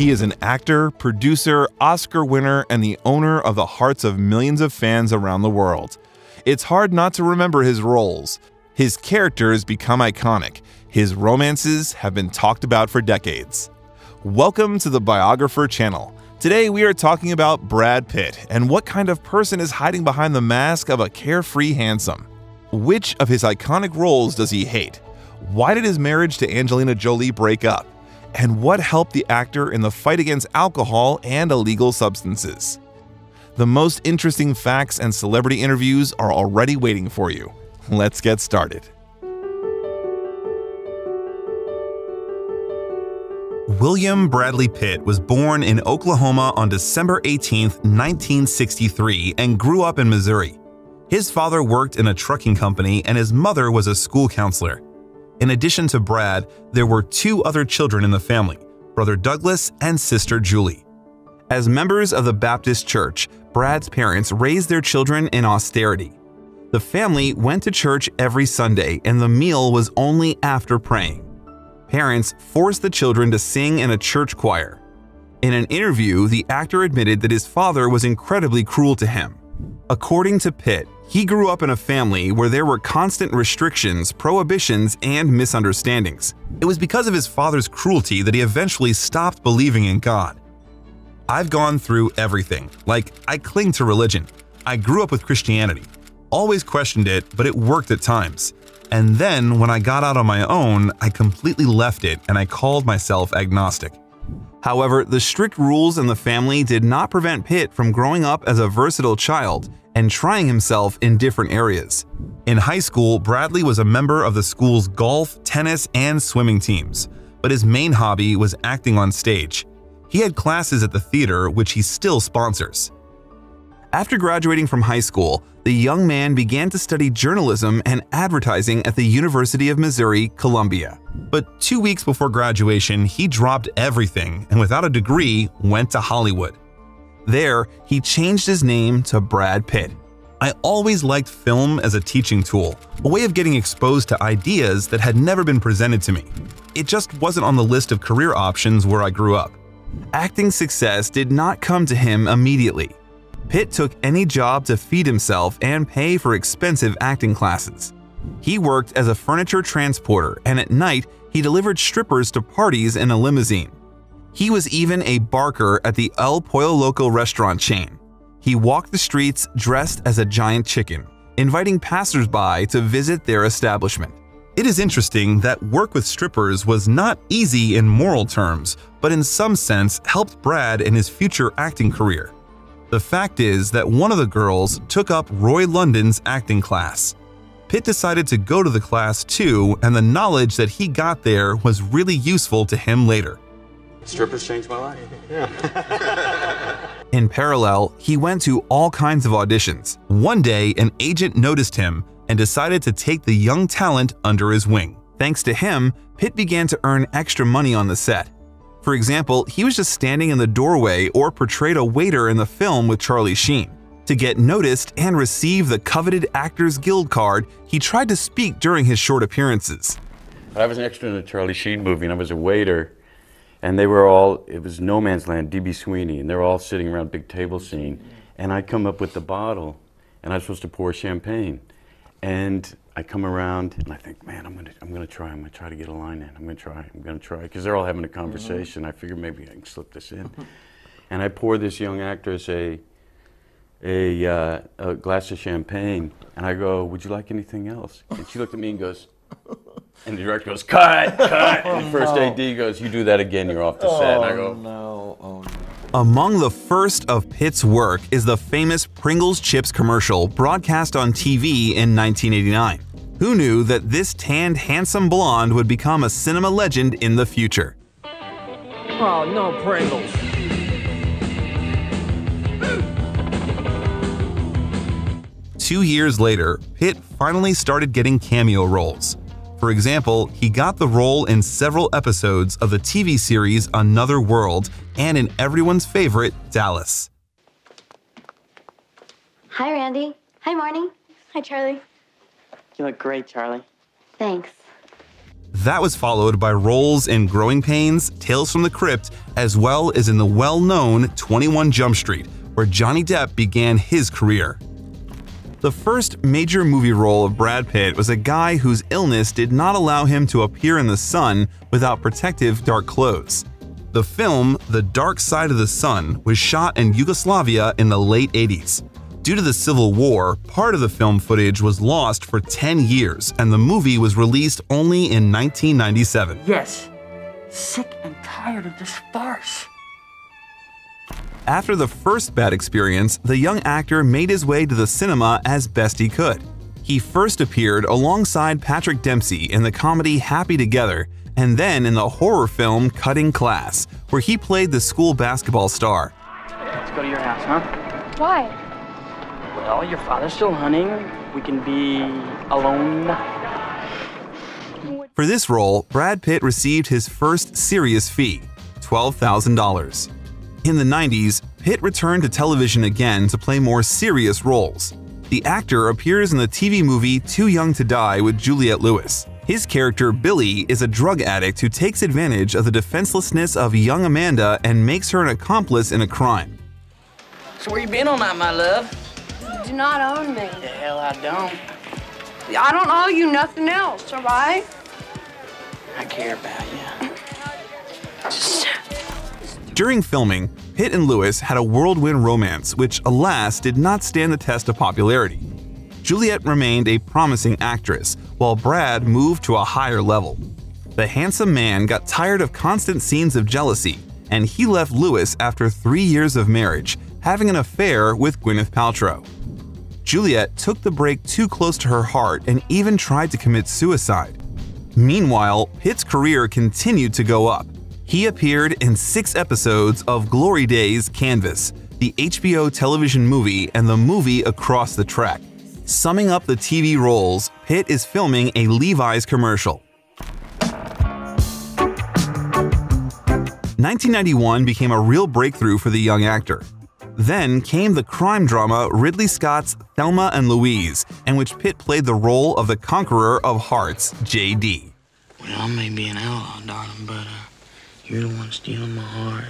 He is an actor, producer, Oscar winner, and the owner of the hearts of millions of fans around the world. It's hard not to remember his roles. His characters become iconic. His romances have been talked about for decades. Welcome to the Biographer channel. Today we are talking about Brad Pitt and what kind of person is hiding behind the mask of a carefree handsome. Which of his iconic roles does he hate? Why did his marriage to Angelina Jolie break up? And what helped the actor in the fight against alcohol and illegal substances? The most interesting facts and celebrity interviews are already waiting for you. Let's get started. William Bradley Pitt was born in Oklahoma on December 18, 1963, and grew up in Missouri. His father worked in a trucking company and his mother was a school counselor. In addition to Brad, there were two other children in the family brother Douglas and sister Julie. As members of the Baptist Church, Brad's parents raised their children in austerity. The family went to church every Sunday and the meal was only after praying parents forced the children to sing in a church choir. In an interview, the actor admitted that his father was incredibly cruel to him. According to Pitt, he grew up in a family where there were constant restrictions, prohibitions, and misunderstandings. It was because of his father's cruelty that he eventually stopped believing in God. I've gone through everything. Like, I cling to religion. I grew up with Christianity. Always questioned it, but it worked at times. And then, when I got out on my own, I completely left it and I called myself agnostic. However, the strict rules in the family did not prevent Pitt from growing up as a versatile child and trying himself in different areas. In high school, Bradley was a member of the school's golf, tennis, and swimming teams, but his main hobby was acting on stage. He had classes at the theater, which he still sponsors. After graduating from high school, the young man began to study journalism and advertising at the University of Missouri, Columbia. But two weeks before graduation, he dropped everything and without a degree went to Hollywood. There, he changed his name to Brad Pitt. I always liked film as a teaching tool, a way of getting exposed to ideas that had never been presented to me. It just wasn't on the list of career options where I grew up. Acting success did not come to him immediately. Pitt took any job to feed himself and pay for expensive acting classes. He worked as a furniture transporter and at night he delivered strippers to parties in a limousine. He was even a barker at the El Pollo Loco restaurant chain. He walked the streets dressed as a giant chicken, inviting passersby to visit their establishment. It is interesting that work with strippers was not easy in moral terms, but in some sense helped Brad in his future acting career. The fact is that one of the girls took up Roy London's acting class. Pitt decided to go to the class too, and the knowledge that he got there was really useful to him later. Strippers changed my life. Yeah. In parallel, he went to all kinds of auditions. One day, an agent noticed him and decided to take the young talent under his wing. Thanks to him, Pitt began to earn extra money on the set. For example, he was just standing in the doorway or portrayed a waiter in the film with Charlie Sheen. To get noticed and receive the coveted Actors Guild card, he tried to speak during his short appearances. I was an extra in a Charlie Sheen movie and I was a waiter. And they were all, it was No Man's Land, D.B. Sweeney, and they're all sitting around a big table scene. And I come up with the bottle and I'm supposed to pour champagne. And I come around and I think, man, I'm gonna, I'm gonna try. I'm gonna try to get a line in. I'm gonna try. I'm gonna try because they're all having a conversation. I figure maybe I can slip this in. and I pour this young actress a, a, uh, a glass of champagne, and I go, "Would you like anything else?" And she looked at me and goes. And the director goes, cut, cut. And the first AD goes, you do that again, you're off the set. And I go, oh, no, oh no. Among the first of Pitt's work is the famous Pringles chips commercial broadcast on TV in 1989. Who knew that this tanned, handsome blonde would become a cinema legend in the future? Oh, no Pringles. Two years later, Pitt finally started getting cameo roles. For example, he got the role in several episodes of the TV series Another World and in everyone's favorite Dallas. Hi, Randy. Hi, Marnie. Hi, Charlie. You look great, Charlie. Thanks. That was followed by roles in Growing Pains, Tales from the Crypt, as well as in the well known 21 Jump Street, where Johnny Depp began his career. The first major movie role of Brad Pitt was a guy whose illness did not allow him to appear in the sun without protective dark clothes. The film, The Dark Side of the Sun, was shot in Yugoslavia in the late 80s. Due to the Civil War, part of the film footage was lost for 10 years, and the movie was released only in 1997. Yes. Sick and tired of this farce. After the first bad experience, the young actor made his way to the cinema as best he could. He first appeared alongside Patrick Dempsey in the comedy Happy Together, and then in the horror film Cutting Class, where he played the school basketball star. Let's go to your house, huh? Why? Well, your father's still hunting. We can be alone. For this role, Brad Pitt received his first serious fee $12,000. In the 90s, Pitt returned to television again to play more serious roles. The actor appears in the TV movie Too Young to Die with Juliette Lewis. His character, Billy, is a drug addict who takes advantage of the defenselessness of young Amanda and makes her an accomplice in a crime. So where you been all night, my love? You do not own me. The hell I don't. I don't owe you nothing else, all right? I care about you. Just During filming, Pitt and Lewis had a whirlwind romance which, alas, did not stand the test of popularity. Juliette remained a promising actress, while Brad moved to a higher level. The handsome man got tired of constant scenes of jealousy, and he left Lewis after three years of marriage, having an affair with Gwyneth Paltrow. Juliette took the break too close to her heart and even tried to commit suicide. Meanwhile, Pitt's career continued to go up. He appeared in six episodes of Glory Days Canvas, the HBO television movie and the movie Across the Track. Summing up the TV roles, Pitt is filming a Levi's commercial. 1991 became a real breakthrough for the young actor. Then came the crime drama Ridley Scott's Thelma and Louise, in which Pitt played the role of the conqueror of hearts, J.D. Well, I may be an outlaw, darling, but uh, you're the one stealing my heart.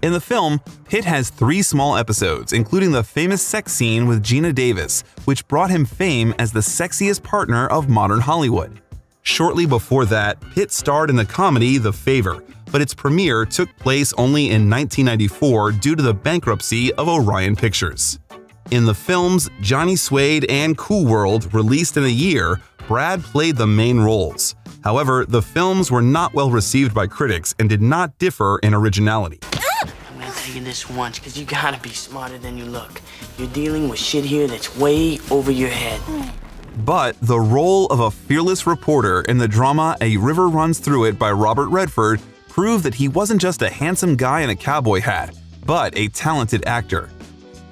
In the film, Pitt has three small episodes, including the famous sex scene with Geena Davis, which brought him fame as the sexiest partner of modern Hollywood. Shortly before that, Pitt starred in the comedy The Favor, but its premiere took place only in 1994 due to the bankruptcy of Orion Pictures. In the films Johnny Suede and Cool World, released in a year, Brad played the main roles. However, the films were not well received by critics and did not differ in originality. I'm gonna tell you this once, because you gotta be smarter than you look. You're dealing with shit here that's way over your head. But the role of a fearless reporter in the drama A River Runs Through It by Robert Redford proved that he wasn't just a handsome guy in a cowboy hat, but a talented actor.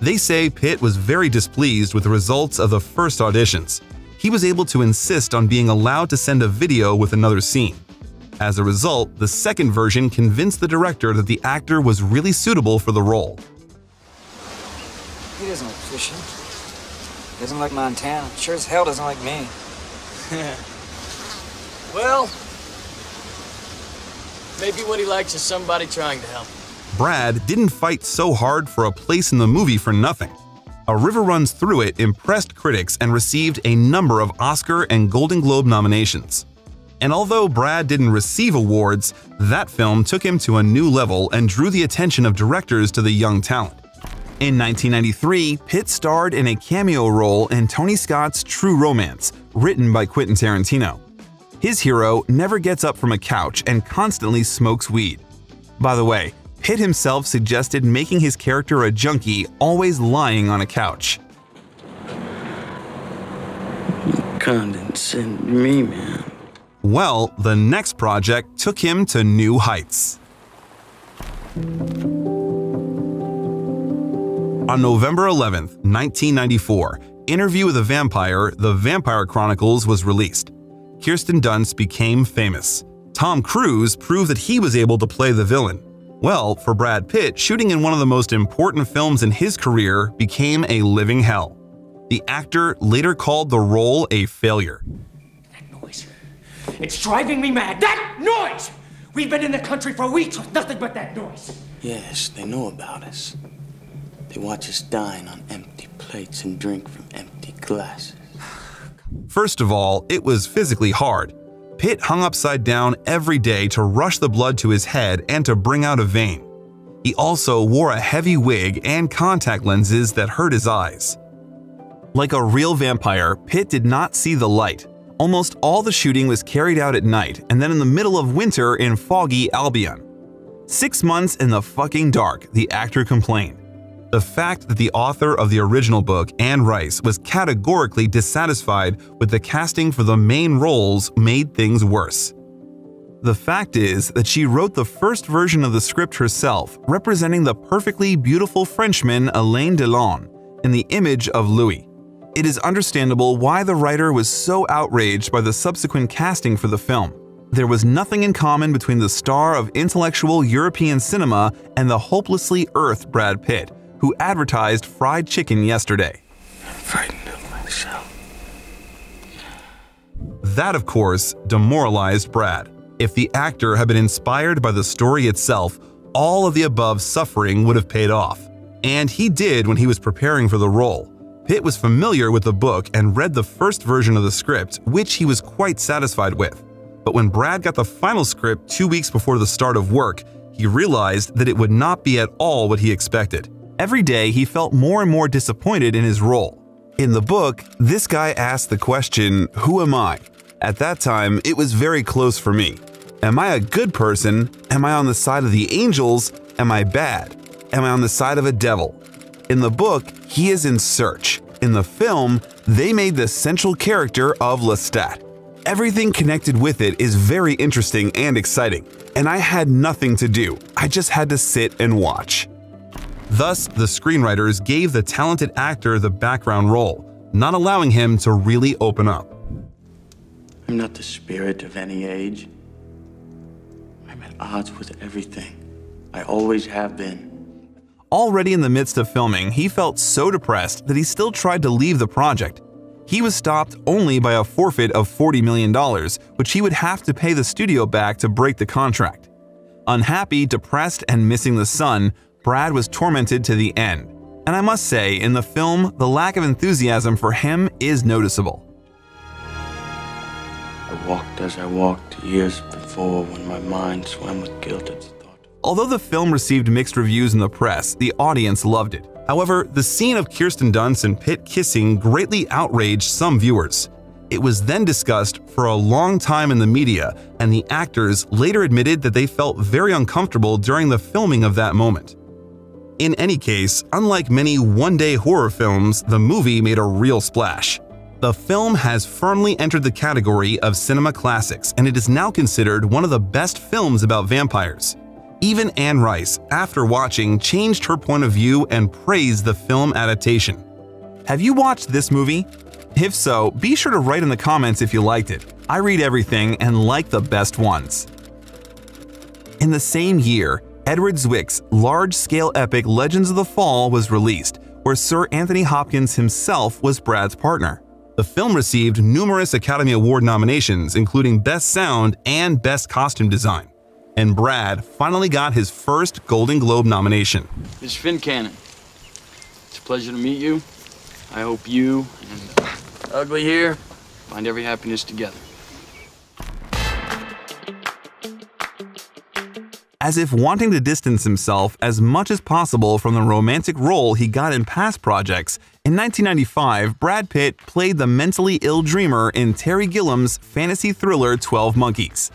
They say Pitt was very displeased with the results of the first auditions. He was able to insist on being allowed to send a video with another scene. As a result, the second version convinced the director that the actor was really suitable for the role. He doesn't like fishing. Doesn't like Montana. Sure as hell doesn't like me. Well, maybe what he likes is somebody trying to help. Brad didn't fight so hard for a place in the movie for nothing. A River Runs Through It impressed critics and received a number of Oscar and Golden Globe nominations. And although Brad didn't receive awards, that film took him to a new level and drew the attention of directors to the young talent. In 1993, Pitt starred in a cameo role in Tony Scott's True Romance, written by Quentin Tarantino. His hero never gets up from a couch and constantly smokes weed. By the way, Pitt himself suggested making his character a junkie always lying on a couch. Condescend me, man. Well, the next project took him to new heights. On November 11, 1994, Interview with a Vampire, The Vampire Chronicles was released. Kirsten Dunst became famous. Tom Cruise proved that he was able to play the villain. Well, for Brad Pitt, shooting in one of the most important films in his career became a living hell. The actor later called the role a failure. That noise. It's driving me mad. That noise! We've been in the country for weeks with nothing but that noise. Yes, they know about us. They watch us dine on empty plates and drink from empty glasses. First of all, it was physically hard. Pitt hung upside down every day to rush the blood to his head and to bring out a vein. He also wore a heavy wig and contact lenses that hurt his eyes. Like a real vampire, Pitt did not see the light. Almost all the shooting was carried out at night and then in the middle of winter in foggy Albion. Six months in the fucking dark, the actor complained. The fact that the author of the original book, Anne Rice, was categorically dissatisfied with the casting for the main roles made things worse. The fact is that she wrote the first version of the script herself, representing the perfectly beautiful Frenchman Alain Delon in the image of Louis. It is understandable why the writer was so outraged by the subsequent casting for the film. There was nothing in common between the star of intellectual European cinema and the hopelessly earth Brad Pitt, who advertised fried chicken yesterday. I'm frightened of myself. That, of course, demoralized Brad. If the actor had been inspired by the story itself, all of the above suffering would have paid off. And he did when he was preparing for the role. Pitt was familiar with the book and read the first version of the script, which he was quite satisfied with. But when Brad got the final script two weeks before the start of work, he realized that it would not be at all what he expected. Every day, he felt more and more disappointed in his role. In the book, this guy asked the question, Who am I? At that time, it was very close for me. Am I a good person? Am I on the side of the angels? Am I bad? Am I on the side of a devil? In the book, he is in search. In the film, they made the central character of Lestat. Everything connected with it is very interesting and exciting, and I had nothing to do. I just had to sit and watch. Thus, the screenwriters gave the talented actor the background role, not allowing him to really open up. I'm not the spirit of any age. I'm at odds with everything. I always have been. Already in the midst of filming, he felt so depressed that he still tried to leave the project. He was stopped only by a forfeit of $40 million, which he would have to pay the studio back to break the contract. Unhappy, depressed, and missing the sun, Brad was tormented to the end. And I must say, in the film, the lack of enthusiasm for him is noticeable. I walked as I walked years before when my mind swam with guilt at thought. Although the film received mixed reviews in the press, the audience loved it. However, the scene of Kirsten Dunst and Pitt kissing greatly outraged some viewers. It was then discussed for a long time in the media, and the actors later admitted that they felt very uncomfortable during the filming of that moment. In any case, unlike many one-day horror films, the movie made a real splash. The film has firmly entered the category of cinema classics, and it is now considered one of the best films about vampires. Even Anne Rice, after watching, changed her point of view and praised the film adaptation. Have you watched this movie? If so, be sure to write in the comments if you liked it. I read everything and like the best ones. In the same year, Edward Zwick's large-scale epic Legends of the Fall was released, where Sir Anthony Hopkins himself was Brad's partner. The film received numerous Academy Award nominations, including Best Sound and Best Costume Design. And Brad finally got his first Golden Globe nomination. Miss Fincannon. It's a pleasure to meet you. I hope you and Ugly here find every happiness together. As if wanting to distance himself as much as possible from the romantic role he got in past projects, in 1995, Brad Pitt played the mentally ill dreamer in Terry Gilliam's fantasy thriller 12 Monkeys.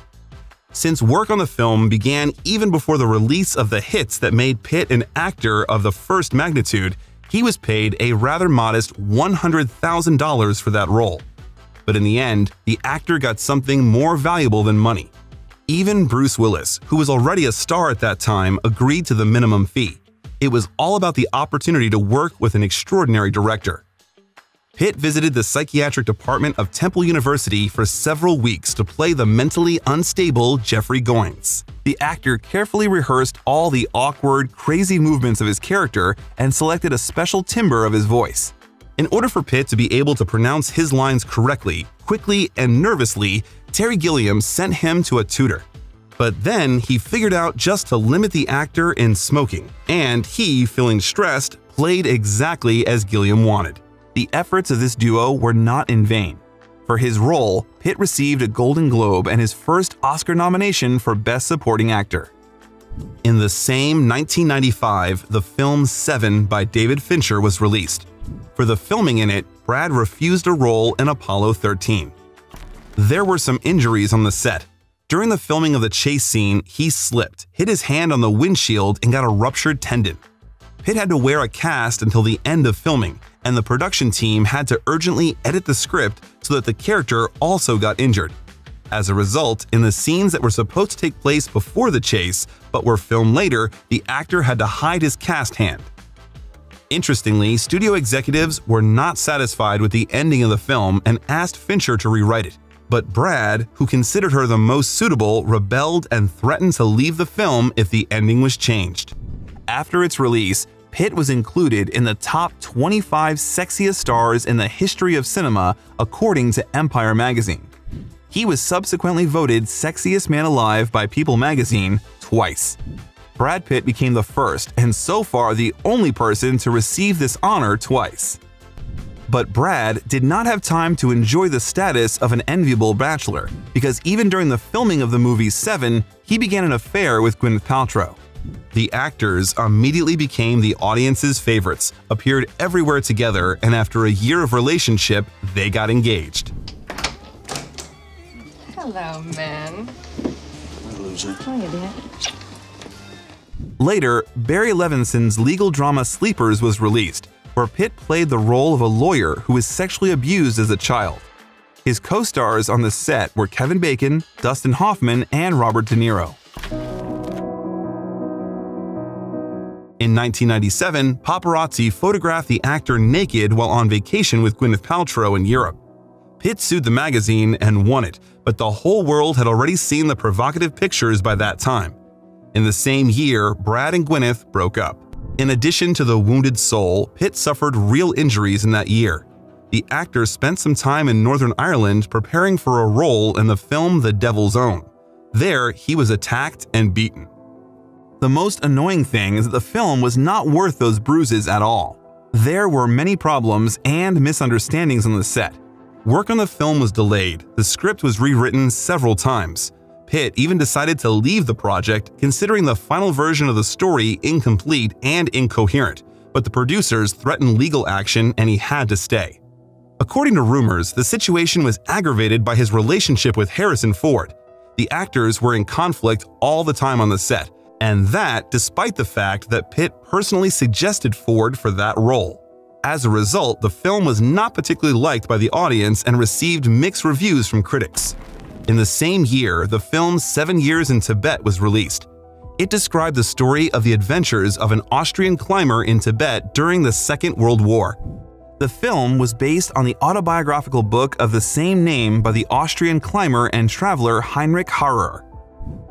Since work on the film began even before the release of the hits that made Pitt an actor of the first magnitude, he was paid a rather modest $100,000 for that role. But in the end, the actor got something more valuable than money. Even Bruce Willis, who was already a star at that time, agreed to the minimum fee. It was all about the opportunity to work with an extraordinary director. Pitt visited the psychiatric department of Temple University for several weeks to play the mentally unstable Jeffrey Goines. The actor carefully rehearsed all the awkward, crazy movements of his character and selected a special timbre of his voice. In order for Pitt to be able to pronounce his lines correctly, quickly, and nervously, Terry Gilliam sent him to a tutor. But then he figured out just to limit the actor in smoking, and he, feeling stressed, played exactly as Gilliam wanted. The efforts of this duo were not in vain. For his role, Pitt received a Golden Globe and his first Oscar nomination for Best Supporting Actor. In the same 1995, the film Seven by David Fincher was released. For the filming in it, Brad refused a role in Apollo 13. There were some injuries on the set. During the filming of the chase scene, he slipped, hit his hand on the windshield, and got a ruptured tendon. Pitt had to wear a cast until the end of filming, and the production team had to urgently edit the script so that the character also got injured. As a result, in the scenes that were supposed to take place before the chase but were filmed later, the actor had to hide his cast hand. Interestingly, studio executives were not satisfied with the ending of the film and asked Fincher to rewrite it. But Brad, who considered her the most suitable, rebelled and threatened to leave the film if the ending was changed. After its release, Pitt was included in the top 25 sexiest stars in the history of cinema according to Empire magazine. He was subsequently voted Sexiest Man Alive by People magazine twice. Brad Pitt became the first and so far the only person to receive this honor twice. But Brad did not have time to enjoy the status of an enviable bachelor, because even during the filming of the movie Seven, he began an affair with Gwyneth Paltrow. The actors immediately became the audience's favorites, appeared everywhere together, and after a year of relationship, they got engaged. Hello, man. Loser. How are? Later, Barry Levinson's legal drama Sleepers was released, where Pitt played the role of a lawyer who was sexually abused as a child. His co stars on the set were Kevin Bacon, Dustin Hoffman, and Robert De Niro. In 1997, paparazzi photographed the actor naked while on vacation with Gwyneth Paltrow in Europe. Pitt sued the magazine and won it, but the whole world had already seen the provocative pictures by that time. In the same year, Brad and Gwyneth broke up. In addition to the wounded soul, Pitt suffered real injuries in that year. The actor spent some time in Northern Ireland preparing for a role in the film The Devil's Own. There, he was attacked and beaten. The most annoying thing is that the film was not worth those bruises at all. There were many problems and misunderstandings on the set. Work on the film was delayed, the script was rewritten several times. Pitt even decided to leave the project, considering the final version of the story incomplete and incoherent, but the producers threatened legal action and he had to stay. According to rumors, the situation was aggravated by his relationship with Harrison Ford. The actors were in conflict all the time on the set, and that despite the fact that Pitt personally suggested Ford for that role. As a result, the film was not particularly liked by the audience and received mixed reviews from critics. In the same year, the film Seven Years in Tibet was released. It described the story of the adventures of an Austrian climber in Tibet during the Second World War. The film was based on the autobiographical book of the same name by the Austrian climber and traveler Heinrich Harrer.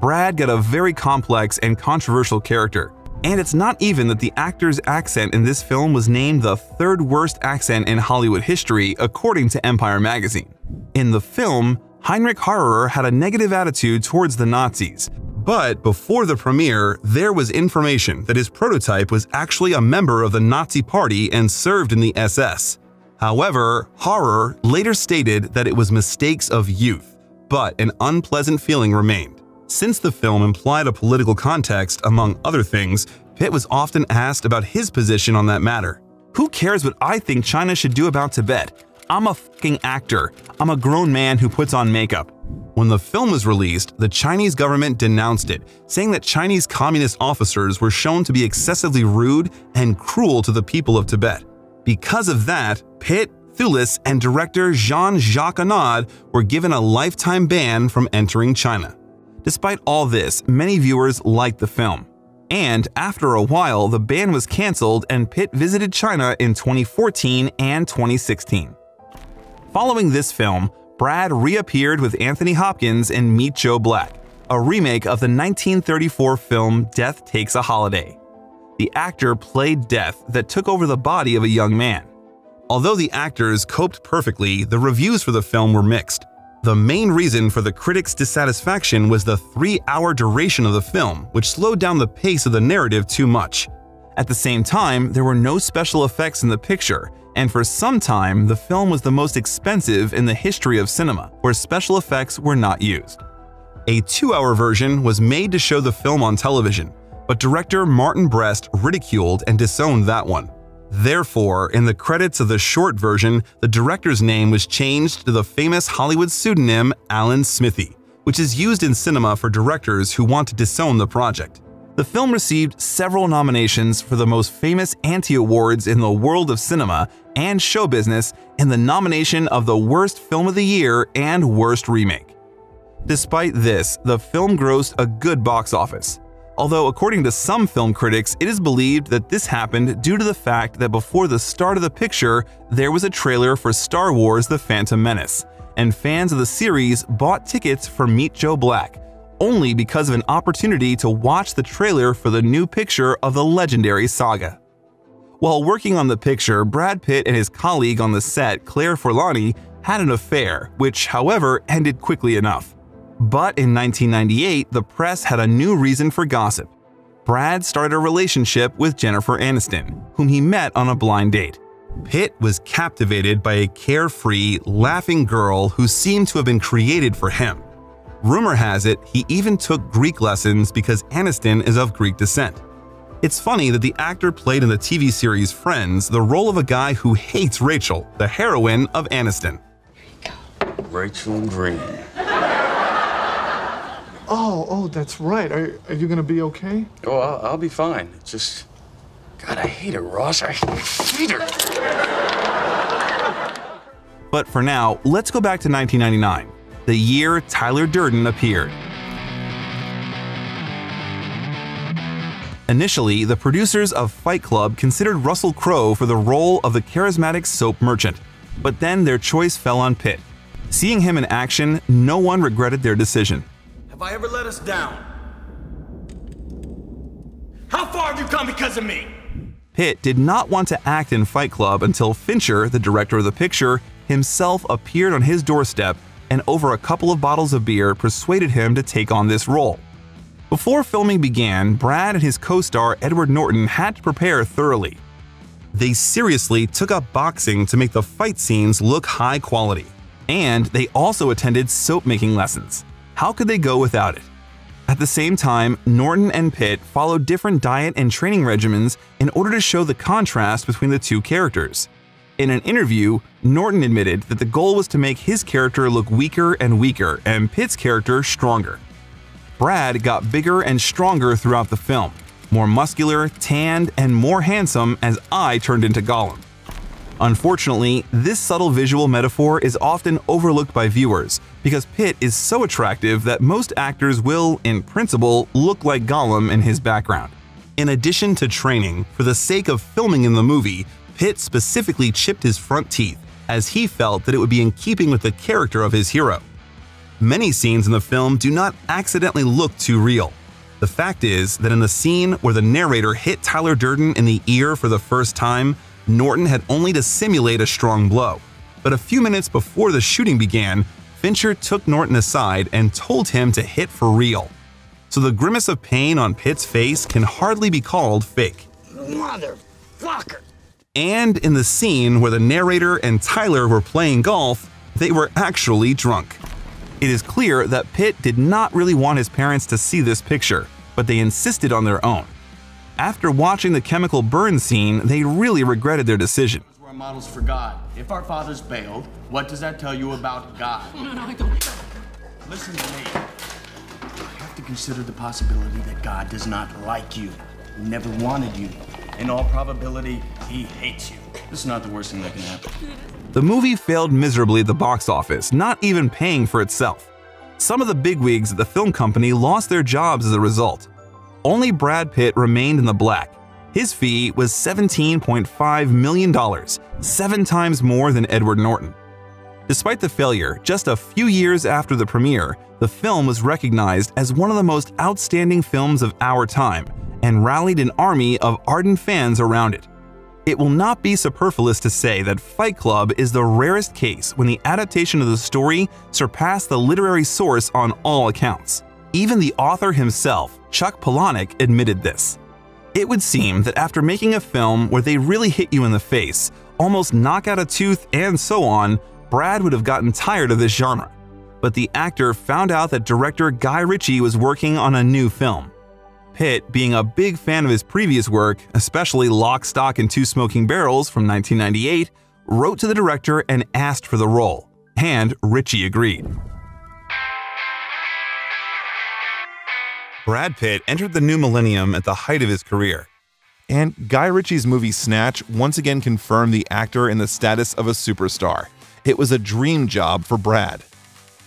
Brad got a very complex and controversial character, and it's not even that the actor's accent in this film was named the third worst accent in Hollywood history according to Empire magazine. In the film, Heinrich Harrer had a negative attitude towards the Nazis, but before the premiere, there was information that his prototype was actually a member of the Nazi Party and served in the SS. However, Harrer later stated that it was mistakes of youth, but an unpleasant feeling remained. Since the film implied a political context, among other things, Pitt was often asked about his position on that matter. Who cares what I think China should do about Tibet? I'm a fucking actor. I'm a grown man who puts on makeup. When the film was released, the Chinese government denounced it, saying that Chinese communist officers were shown to be excessively rude and cruel to the people of Tibet. Because of that, Pitt, Thewlis, and director Jean-Jacques Annaud were given a lifetime ban from entering China. Despite all this, many viewers liked the film. And after a while, the ban was cancelled and Pitt visited China in 2014 and 2016. Following this film, Brad reappeared with Anthony Hopkins in Meet Joe Black, a remake of the 1934 film Death Takes a Holiday. The actor played death that took over the body of a young man. Although the actors coped perfectly, the reviews for the film were mixed. The main reason for the critics' dissatisfaction was the three hour duration of the film, which slowed down the pace of the narrative too much. At the same time, there were no special effects in the picture, and for some time, the film was the most expensive in the history of cinema, where special effects were not used. A two hour version was made to show the film on television, but director Martin Brest ridiculed and disowned that one. Therefore, in the credits of the short version, the director's name was changed to the famous Hollywood pseudonym Alan Smithee, which is used in cinema for directors who want to disown the project. The film received several nominations for the most famous anti awards in the world of cinema and show business in the nomination of the Worst Film of the Year and Worst Remake. Despite this, the film grossed a good box office although according to some film critics, it is believed that this happened due to the fact that before the start of the picture, there was a trailer for Star Wars The Phantom Menace, and fans of the series bought tickets for Meet Joe Black, only because of an opportunity to watch the trailer for the new picture of the legendary saga. While working on the picture, Brad Pitt and his colleague on the set, Claire Forlani, had an affair, which, however, ended quickly enough. But in 1998, the press had a new reason for gossip. Brad started a relationship with Jennifer Aniston, whom he met on a blind date. Pitt was captivated by a carefree, laughing girl who seemed to have been created for him. Rumor has it he even took Greek lessons because Aniston is of Greek descent. It's funny that the actor played in the TV series Friends the role of a guy who hates Rachel, the heroine of Aniston. Rachel Green. Oh, oh, that's right. Are, are you gonna be okay? Oh, I'll, I'll be fine. It's just, God, I hate her, Ross. I hate her. But for now, let's go back to 1999, the year Tyler Durden appeared. Initially, the producers of Fight Club considered Russell Crowe for the role of the charismatic soap merchant, but then their choice fell on Pitt. Seeing him in action, no one regretted their decision. Have I ever let us down? How far have you come because of me? Pitt did not want to act in Fight Club until Fincher, the director of the picture, himself appeared on his doorstep and over a couple of bottles of beer persuaded him to take on this role. Before filming began, Brad and his co-star Edward Norton had to prepare thoroughly. They seriously took up boxing to make the fight scenes look high quality, and they also attended soap making lessons. How could they go without it? At the same time, Norton and Pitt followed different diet and training regimens in order to show the contrast between the two characters. In an interview, Norton admitted that the goal was to make his character look weaker and weaker and Pitt's character stronger. Brad got bigger and stronger throughout the film, more muscular, tanned, and more handsome as I turned into Gollum. Unfortunately, this subtle visual metaphor is often overlooked by viewers because Pitt is so attractive that most actors will, in principle, look like Gollum in his background. In addition to training, for the sake of filming in the movie, Pitt specifically chipped his front teeth as he felt that it would be in keeping with the character of his hero. Many scenes in the film do not accidentally look too real. The fact is that in the scene where the narrator hit Tyler Durden in the ear for the first time, Norton had only to simulate a strong blow. But a few minutes before the shooting began, Fincher took Norton aside and told him to hit for real. So the grimace of pain on Pitt's face can hardly be called fake. Motherfucker! And in the scene where the narrator and Tyler were playing golf, they were actually drunk. It is clear that Pitt did not really want his parents to see this picture, but they insisted on their own. After watching the chemical burn scene, they really regretted their decision. We're models for God. If our fathers bailed, what does that tell you about God? No, no, I don't. Listen to me. You have to consider the possibility that God does not like you, never wanted you. In all probability, he hates you. This is not the worst thing that can happen. The movie failed miserably at the box office, not even paying for itself. Some of the bigwigs at the film company lost their jobs as a result. Only Brad Pitt remained in the black. His fee was $17.5 million, seven times more than Edward Norton. Despite the failure, just a few years after the premiere, the film was recognized as one of the most outstanding films of our time and rallied an army of ardent fans around it. It will not be superfluous to say that Fight Club is the rarest case when the adaptation of the story surpassed the literary source on all accounts. Even the author himself, Chuck Palahniuk, admitted this. It would seem that after making a film where they really hit you in the face, almost knock out a tooth, and so on, Brad would have gotten tired of this genre. But the actor found out that director Guy Ritchie was working on a new film. Pitt, being a big fan of his previous work, especially Lock, Stock, and Two Smoking Barrels from 1998, wrote to the director and asked for the role, and Ritchie agreed. Brad Pitt entered the new millennium at the height of his career. And Guy Ritchie's movie Snatch once again confirmed the actor in the status of a superstar. It was a dream job for Brad.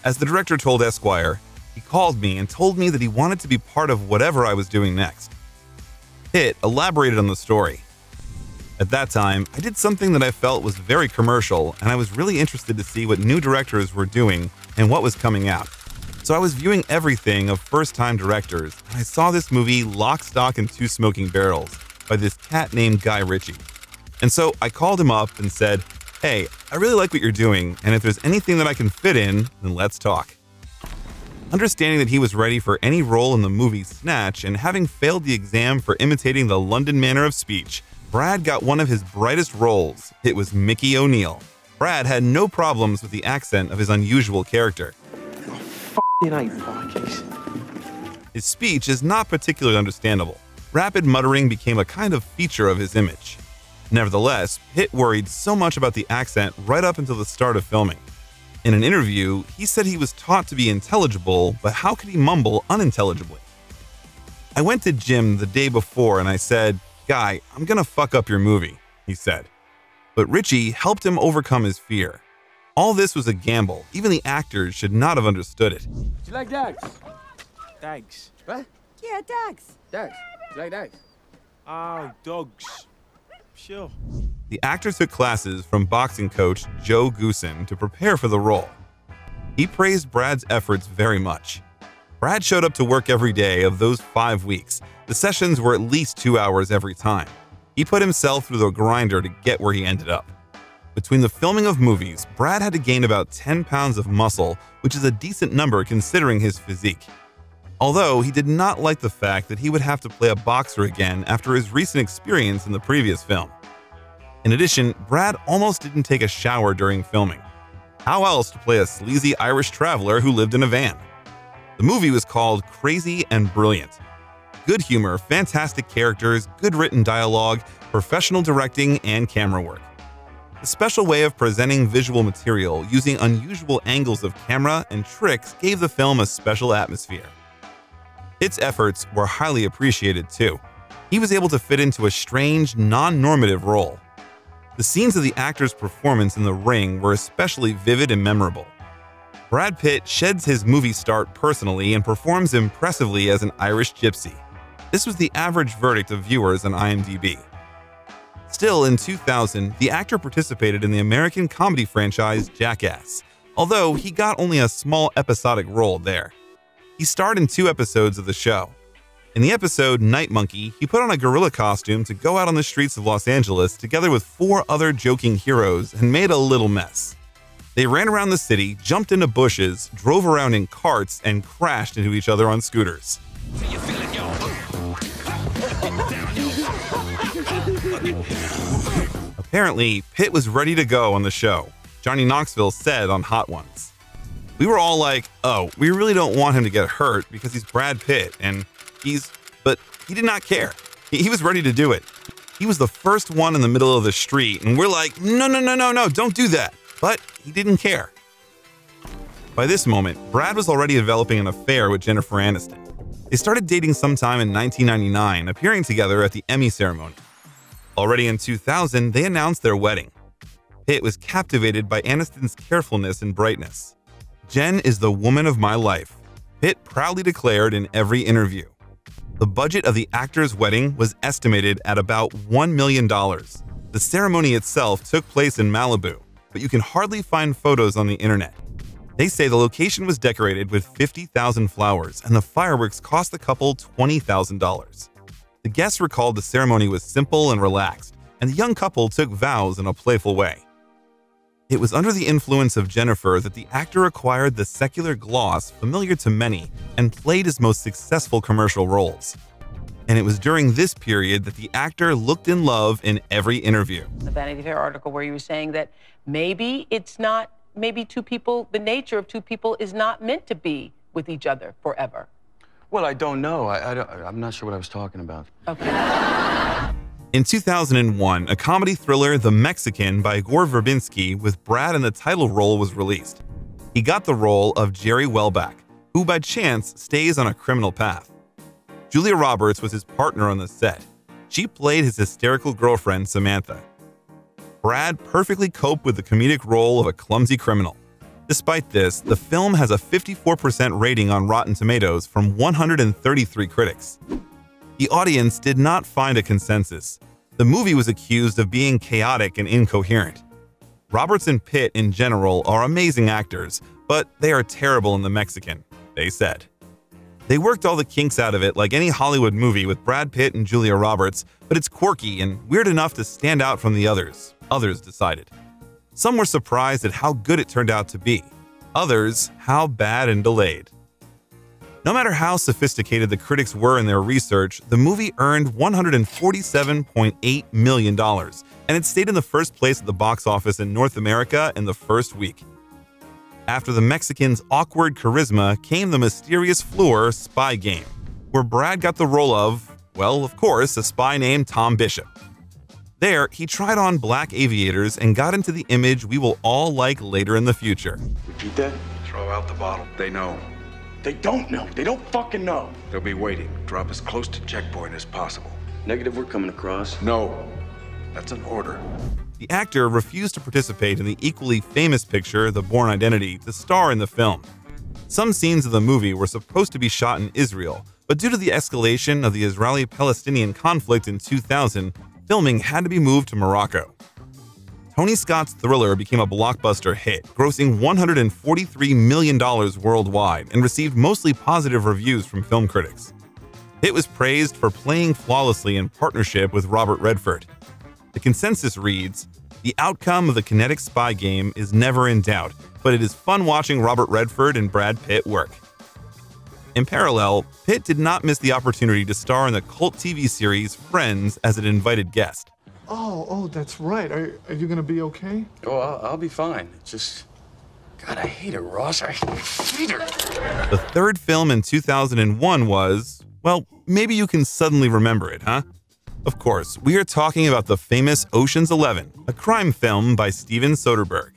As the director told Esquire, he called me and told me that he wanted to be part of whatever I was doing next. Pitt elaborated on the story. At that time, I did something that I felt was very commercial, and I was really interested to see what new directors were doing and what was coming out. So I was viewing everything of first time directors, and I saw this movie Lock, Stock, and Two Smoking Barrels by this cat named Guy Ritchie. And so I called him up and said, Hey, I really like what you're doing, and if there's anything that I can fit in, then let's talk. Understanding that he was ready for any role in the movie Snatch and having failed the exam for imitating the London manner of speech, Brad got one of his brightest roles. It was Mickey O'Neill. Brad had no problems with the accent of his unusual character. His speech is not particularly understandable. Rapid muttering became a kind of feature of his image. Nevertheless, Pitt worried so much about the accent right up until the start of filming. In an interview, he said he was taught to be intelligible, but how could he mumble unintelligibly? I went to Jim the day before and I said, Guy, I'm gonna fuck up your movie, he said. But Ritchie helped him overcome his fear. All this was a gamble. Even the actors should not have understood it. Do you like dogs? Thanks. What? Yeah, dogs. Dogs. Do you like dogs? Oh, dogs. Sure. The actor took classes from boxing coach Joe Goossen to prepare for the role. He praised Brad's efforts very much. Brad showed up to work every day of those five weeks. The sessions were at least two hours every time. He put himself through the grinder to get where he ended up. Between the filming of movies, Brad had to gain about 10 pounds of muscle, which is a decent number considering his physique. Although he did not like the fact that he would have to play a boxer again after his recent experience in the previous film. In addition, Brad almost didn't take a shower during filming. How else to play a sleazy Irish traveler who lived in a van? The movie was called Crazy and Brilliant. Good humor, fantastic characters, good written dialogue, professional directing, and camera work. A special way of presenting visual material using unusual angles of camera and tricks gave the film a special atmosphere. Its efforts were highly appreciated too. He was able to fit into a strange, non normative role. The scenes of the actor's performance in the ring were especially vivid and memorable. Brad Pitt sheds his movie start personally and performs impressively as an Irish gypsy. This was the average verdict of viewers on IMDb. Still, in 2000, the actor participated in the American comedy franchise Jackass, although he got only a small episodic role there. He starred in two episodes of the show. In the episode Night Monkey, he put on a gorilla costume to go out on the streets of Los Angeles together with four other joking heroes and made a little mess. They ran around the city, jumped into bushes, drove around in carts, and crashed into each other on scooters. Apparently, Pitt was ready to go on the show, Johnny Knoxville said on Hot Ones. We were all like, oh, we really don't want him to get hurt because he's Brad Pitt and he's, but he did not care. He, he was ready to do it. He was the first one in the middle of the street, and we're like, no, no, no, no, no, don't do that. But he didn't care. By this moment, Brad was already developing an affair with Jennifer Aniston. They started dating sometime in 1999, appearing together at the Emmy ceremony. Already in 2000, they announced their wedding. Pitt was captivated by Aniston's carefulness and brightness. Jen is the woman of my life, Pitt proudly declared in every interview. The budget of the actor's wedding was estimated at about $1 million. The ceremony itself took place in Malibu, but you can hardly find photos on the internet. They say the location was decorated with 50,000 flowers and the fireworks cost the couple $20,000. The guests recalled the ceremony was simple and relaxed, and the young couple took vows in a playful way. It was under the influence of Jennifer that the actor acquired the secular gloss familiar to many and played his most successful commercial roles. And it was during this period that the actor looked in love in every interview. The Vanity Fair article where you were saying that maybe it's not, maybe two people, the nature of two people is not meant to be with each other forever. Well, I don't know. I, I don't, I'm not sure what I was talking about. Okay. In 2001, a comedy thriller, The Mexican by Gore Verbinski, with Brad in the title role, was released. He got the role of Jerry Welbeck, who by chance stays on a criminal path. Julia Roberts was his partner on the set. She played his hysterical girlfriend, Samantha. Brad perfectly coped with the comedic role of a clumsy criminal. Despite this, the film has a 54% rating on Rotten Tomatoes from 133 critics. The audience did not find a consensus. The movie was accused of being chaotic and incoherent. Roberts and Pitt, in general, are amazing actors, but they are terrible in The Mexican, they said. They worked all the kinks out of it like any Hollywood movie with Brad Pitt and Julia Roberts, but it's quirky and weird enough to stand out from the others, others decided. Some were surprised at how good it turned out to be, others, how bad and delayed. No matter how sophisticated the critics were in their research, the movie earned $147.8 million, and it stayed in the first place at the box office in North America in the first week. After the Mexican's awkward charisma came the mysterious Fluor spy game, where Brad got the role of, well, of course, a spy named Tom Bishop. There, he tried on black aviators and got into the image we will all like later in the future. Repeat that? Throw out the bottle. They know. They don't know. They don't fucking know. They'll be waiting. Drop as close to checkpoint as possible. Negative, we're coming across. No. That's an order. The actor refused to participate in the equally famous picture, The Bourne Identity, to star in the film. Some scenes of the movie were supposed to be shot in Israel, but due to the escalation of the Israeli Palestinian conflict in 2000, filming had to be moved to Morocco. Tony Scott's thriller became a blockbuster hit, grossing $143 million worldwide and received mostly positive reviews from film critics. It was praised for playing flawlessly in partnership with Robert Redford. The consensus reads The outcome of the kinetic spy game is never in doubt, but it is fun watching Robert Redford and Brad Pitt work. In parallel, Pitt did not miss the opportunity to star in the cult TV series Friends as an invited guest. Oh, oh, that's right. Are, are you gonna be okay? Oh, I'll, I'll be fine. It's just. God, I hate her, Ross. I hate her. The third film in 2001 was, well, maybe you can suddenly remember it, huh? Of course, we are talking about the famous Ocean's Eleven, a crime film by Steven Soderbergh.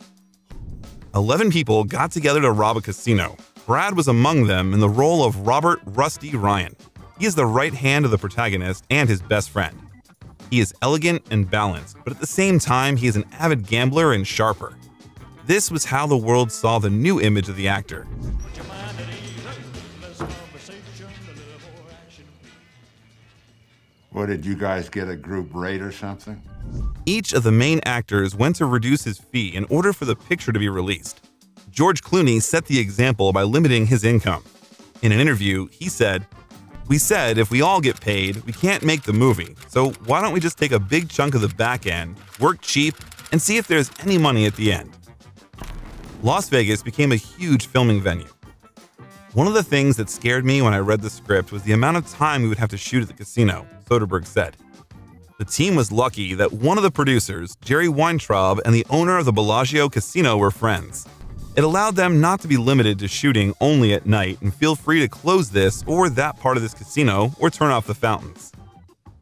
Eleven people got together to rob a casino. Brad was among them in the role of Robert Rusty Ryan. He is the right hand of the protagonist and his best friend. He is elegant and balanced, but at the same time, he is an avid gambler and sharper. This was how the world saw the new image of the actor. What did you guys get a group rate or something? Each of the main actors went to reduce his fee in order for the picture to be released. George Clooney set the example by limiting his income. In an interview, he said, We said if we all get paid, we can't make the movie, so why don't we just take a big chunk of the back end, work cheap, and see if there's any money at the end? Las Vegas became a huge filming venue. One of the things that scared me when I read the script was the amount of time we would have to shoot at the casino, Soderbergh said. The team was lucky that one of the producers, Jerry Weintraub, and the owner of the Bellagio Casino were friends. It allowed them not to be limited to shooting only at night and feel free to close this or that part of this casino or turn off the fountains.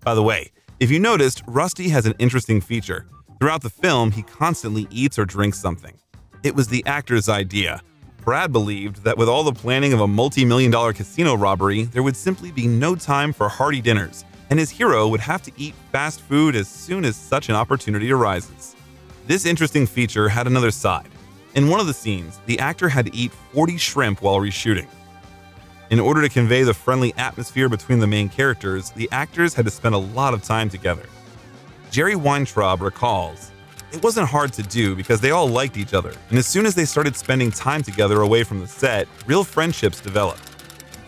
By the way, if you noticed, Rusty has an interesting feature. Throughout the film, he constantly eats or drinks something. It was the actor's idea. Brad believed that with all the planning of a multi million dollar casino robbery, there would simply be no time for hearty dinners, and his hero would have to eat fast food as soon as such an opportunity arises. This interesting feature had another side. In one of the scenes, the actor had to eat 40 shrimp while reshooting. In order to convey the friendly atmosphere between the main characters, the actors had to spend a lot of time together. Jerry Weintraub recalls, It wasn't hard to do because they all liked each other, and as soon as they started spending time together away from the set, real friendships developed.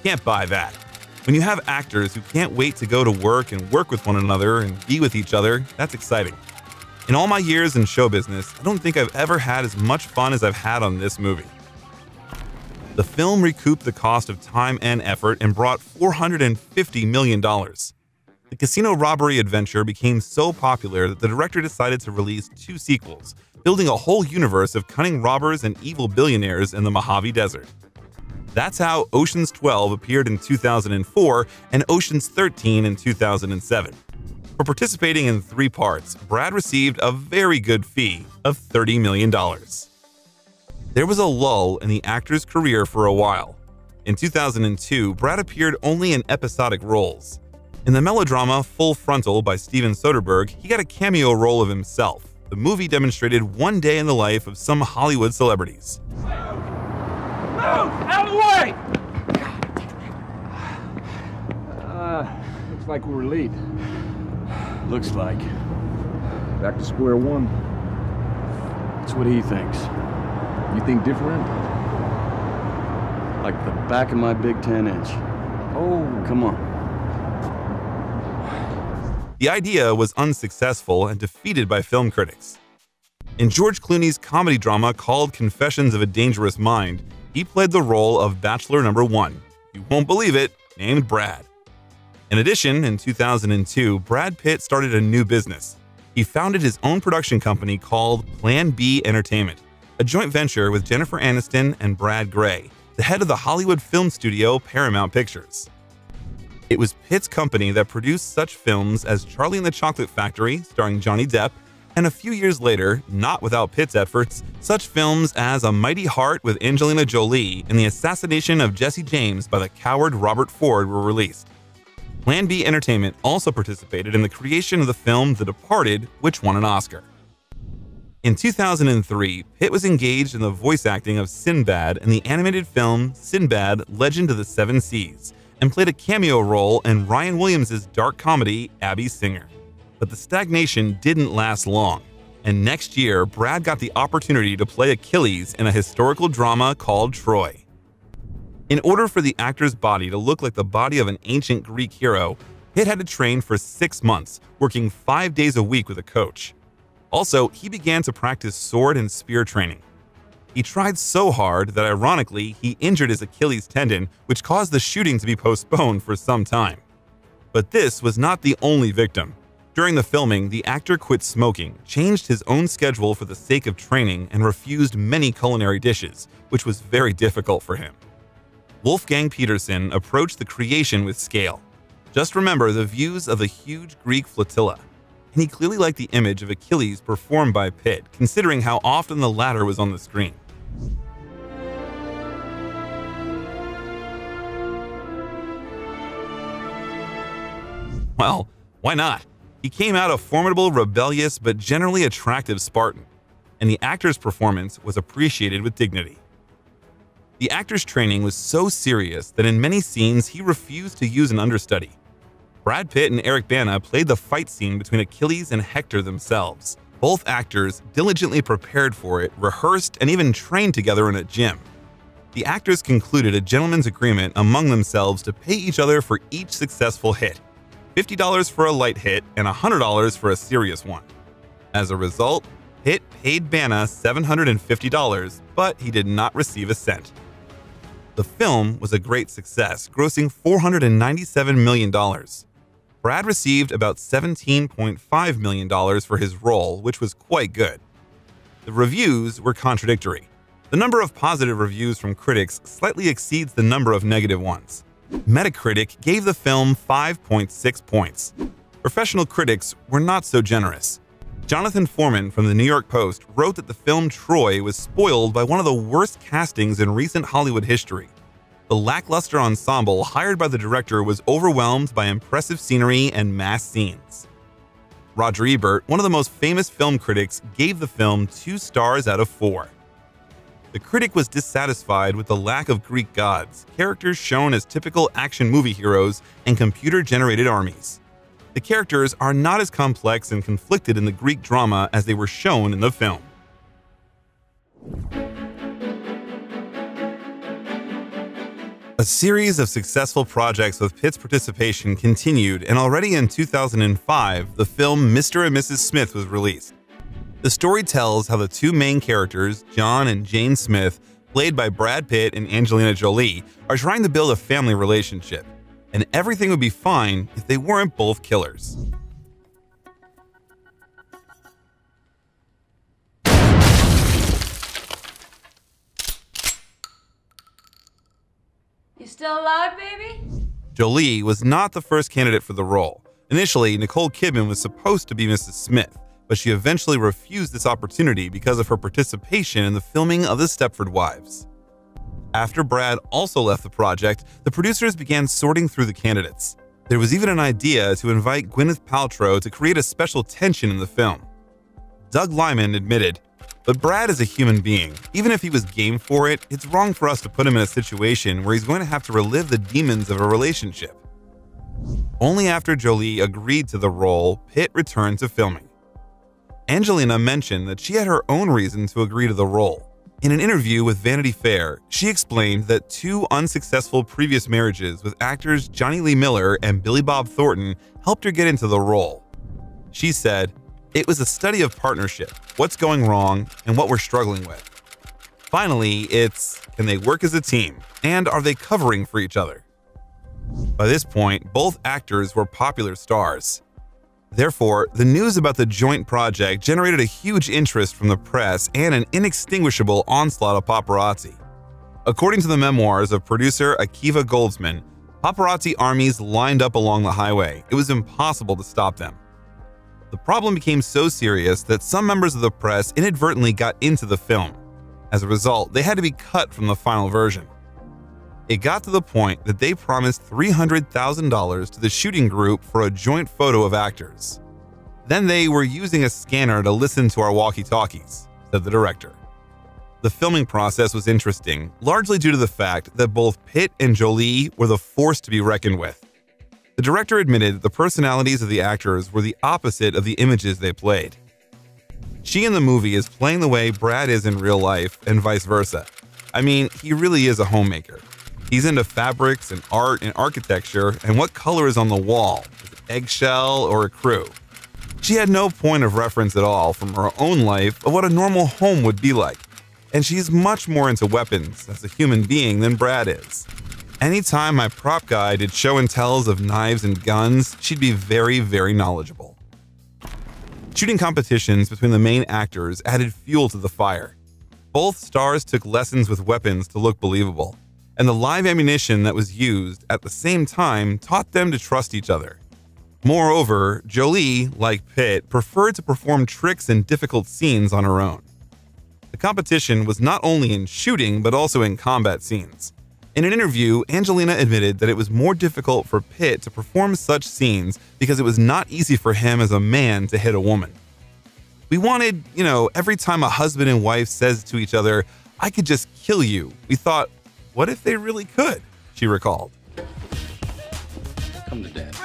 Can't buy that. When you have actors who can't wait to go to work and work with one another and be with each other, that's exciting. In all my years in show business, I don't think I've ever had as much fun as I've had on this movie. The film recouped the cost of time and effort and brought $450 million. The casino robbery adventure became so popular that the director decided to release two sequels, building a whole universe of cunning robbers and evil billionaires in the Mojave Desert. That's how Ocean's 12 appeared in 2004 and Ocean's 13 in 2007. For participating in three parts, Brad received a very good fee of $30 million. There was a lull in the actor's career for a while. In 2002, Brad appeared only in episodic roles. In the melodrama Full Frontal by Steven Soderbergh, he got a cameo role of himself. The movie demonstrated one day in the life of some Hollywood celebrities. Move! Out of the way! Uh, looks like we're late. Looks like. Back to square one. That's what he thinks. You think different? Like the back of my Big Ten inch. Oh, come on. The idea was unsuccessful and defeated by film critics. In George Clooney's comedy drama called Confessions of a Dangerous Mind, he played the role of Bachelor Number One. You won't believe it, named Brad. In addition, in 2002, Brad Pitt started a new business. He founded his own production company called Plan B Entertainment, a joint venture with Jennifer Aniston and Brad Grey, the head of the Hollywood film studio Paramount Pictures. It was Pitt's company that produced such films as Charlie and the Chocolate Factory, starring Johnny Depp, and a few years later, not without Pitt's efforts, such films as A Mighty Heart with Angelina Jolie and The Assassination of Jesse James by the coward Robert Ford were released. Plan B Entertainment also participated in the creation of the film The Departed, which won an Oscar. In 2003, Pitt was engaged in the voice acting of Sinbad in the animated film Sinbad Legend of the Seven Seas and played a cameo role in Ryan Williams' dark comedy Abby Singer. But the stagnation didn't last long, and next year, Brad got the opportunity to play Achilles in a historical drama called Troy. In order for the actor's body to look like the body of an ancient Greek hero, Pitt had to train for six months, working five days a week with a coach. Also, he began to practice sword and spear training. He tried so hard that ironically, he injured his Achilles tendon, which caused the shooting to be postponed for some time. But this was not the only victim. During the filming, the actor quit smoking, changed his own schedule for the sake of training, and refused many culinary dishes, which was very difficult for him. Wolfgang Petersen approached the creation with scale. Just remember the views of the huge Greek flotilla. And he clearly liked the image of Achilles performed by Pitt, considering how often the latter was on the screen. Well, why not? He came out a formidable, rebellious, but generally attractive Spartan, and the actor's performance was appreciated with dignity. The actor's training was so serious that in many scenes he refused to use an understudy. Brad Pitt and Eric Bana played the fight scene between Achilles and Hector themselves. Both actors diligently prepared for it, rehearsed, and even trained together in a gym. The actors concluded a gentleman's agreement among themselves to pay each other for each successful hit $50 for a light hit and $100 for a serious one. As a result, Pitt paid Bana $750, but he did not receive a cent. The film was a great success, grossing $497 million. Brad received about $17.5 million for his role, which was quite good. The reviews were contradictory. The number of positive reviews from critics slightly exceeds the number of negative ones. Metacritic gave the film 5.6 points. Professional critics were not so generous. Jonathan Foreman from the New York Post wrote that the film Troy was spoiled by one of the worst castings in recent Hollywood history. The lackluster ensemble hired by the director was overwhelmed by impressive scenery and mass scenes. Roger Ebert, one of the most famous film critics, gave the film two stars out of four. The critic was dissatisfied with the lack of Greek gods, characters shown as typical action movie heroes, and computer generated armies. The characters are not as complex and conflicted in the Greek drama as they were shown in the film. A series of successful projects with Pitt's participation continued, and already in 2005, the film Mr. and Mrs. Smith was released. The story tells how the two main characters, John and Jane Smith, played by Brad Pitt and Angelina Jolie, are trying to build a family relationship, and everything would be fine if they weren't both killers. You still alive, baby? Jolie was not the first candidate for the role. Initially, Nicole Kidman was supposed to be Mrs. Smith, but she eventually refused this opportunity because of her participation in the filming of The Stepford Wives. After Brad also left the project, the producers began sorting through the candidates. There was even an idea to invite Gwyneth Paltrow to create a special tension in the film. Doug Liman admitted, but Brad is a human being. Even if he was game for it, it's wrong for us to put him in a situation where he's going to have to relive the demons of a relationship. Only after Jolie agreed to the role, Pitt returned to filming. Angelina mentioned that she had her own reason to agree to the role. In an interview with Vanity Fair, she explained that two unsuccessful previous marriages with actors Jonny Lee Miller and Billy Bob Thornton helped her get into the role. She said, It was a study of partnership, what's going wrong, and what we're struggling with. Finally, it's can they work as a team, and are they covering for each other? By this point, both actors were popular stars. Therefore, the news about the joint project generated a huge interest from the press and an inextinguishable onslaught of paparazzi. According to the memoirs of producer Akiva Goldsman, paparazzi armies lined up along the highway. It was impossible to stop them. The problem became so serious that some members of the press inadvertently got into the film. As a result, they had to be cut from the final version. It got to the point that they promised $300,000 to the shooting group for a joint photo of actors. Then they were using a scanner to listen to our walkie talkies, said the director. The filming process was interesting, largely due to the fact that both Pitt and Jolie were the force to be reckoned with. The director admitted the personalities of the actors were the opposite of the images they played. She in the movie is playing the way Brad is in real life, and vice versa. I mean, he really is a homemaker. He's into fabrics and art and architecture, and what color is on the wall? Eggshell or ecru? She had no point of reference at all from her own life of what a normal home would be like. And she's much more into weapons as a human being than Brad is. Anytime my prop guy did show and tells of knives and guns, she'd be very, very knowledgeable. Shooting competitions between the main actors added fuel to the fire. Both stars took lessons with weapons to look believable and the live ammunition that was used at the same time taught them to trust each other. Moreover, Jolie, like Pitt, preferred to perform tricks in difficult scenes on her own. The competition was not only in shooting but also in combat scenes. In an interview, Angelina admitted that it was more difficult for Pitt to perform such scenes because it was not easy for him as a man to hit a woman. We wanted, you know, every time a husband and wife says to each other, I could just kill you, we thought, what if they really could? She recalled. Come to dad.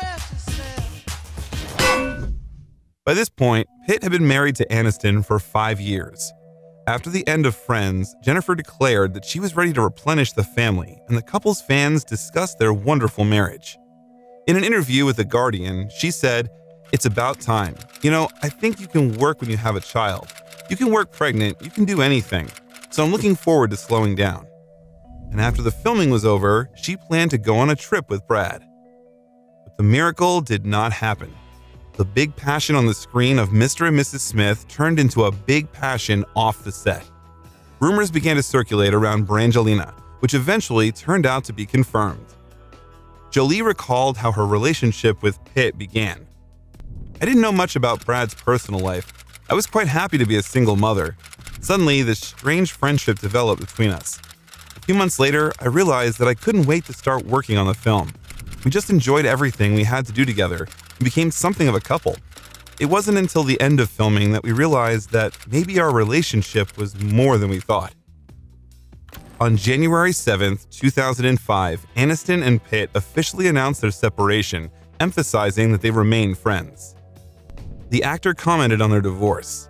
By this point, Pitt had been married to Aniston for five years. After the end of Friends, Jennifer declared that she was ready to replenish the family, and the couple's fans discussed their wonderful marriage. In an interview with The Guardian, she said, It's about time. You know, I think you can work when you have a child. You can work pregnant, you can do anything. So I'm looking forward to slowing down. And after the filming was over, she planned to go on a trip with Brad. But the miracle did not happen. The big passion on the screen of Mr. and Mrs. Smith turned into a big passion off the set. Rumors began to circulate around Brangelina, which eventually turned out to be confirmed. Jolie recalled how her relationship with Pitt began. I didn't know much about Brad's personal life. I was quite happy to be a single mother. Suddenly, this strange friendship developed between us. Few months later, I realized that I couldn't wait to start working on the film. We just enjoyed everything we had to do together and became something of a couple. It wasn't until the end of filming that we realized that maybe our relationship was more than we thought. On January 7, 2005, Aniston and Pitt officially announced their separation, emphasizing that they remain friends. The actor commented on their divorce.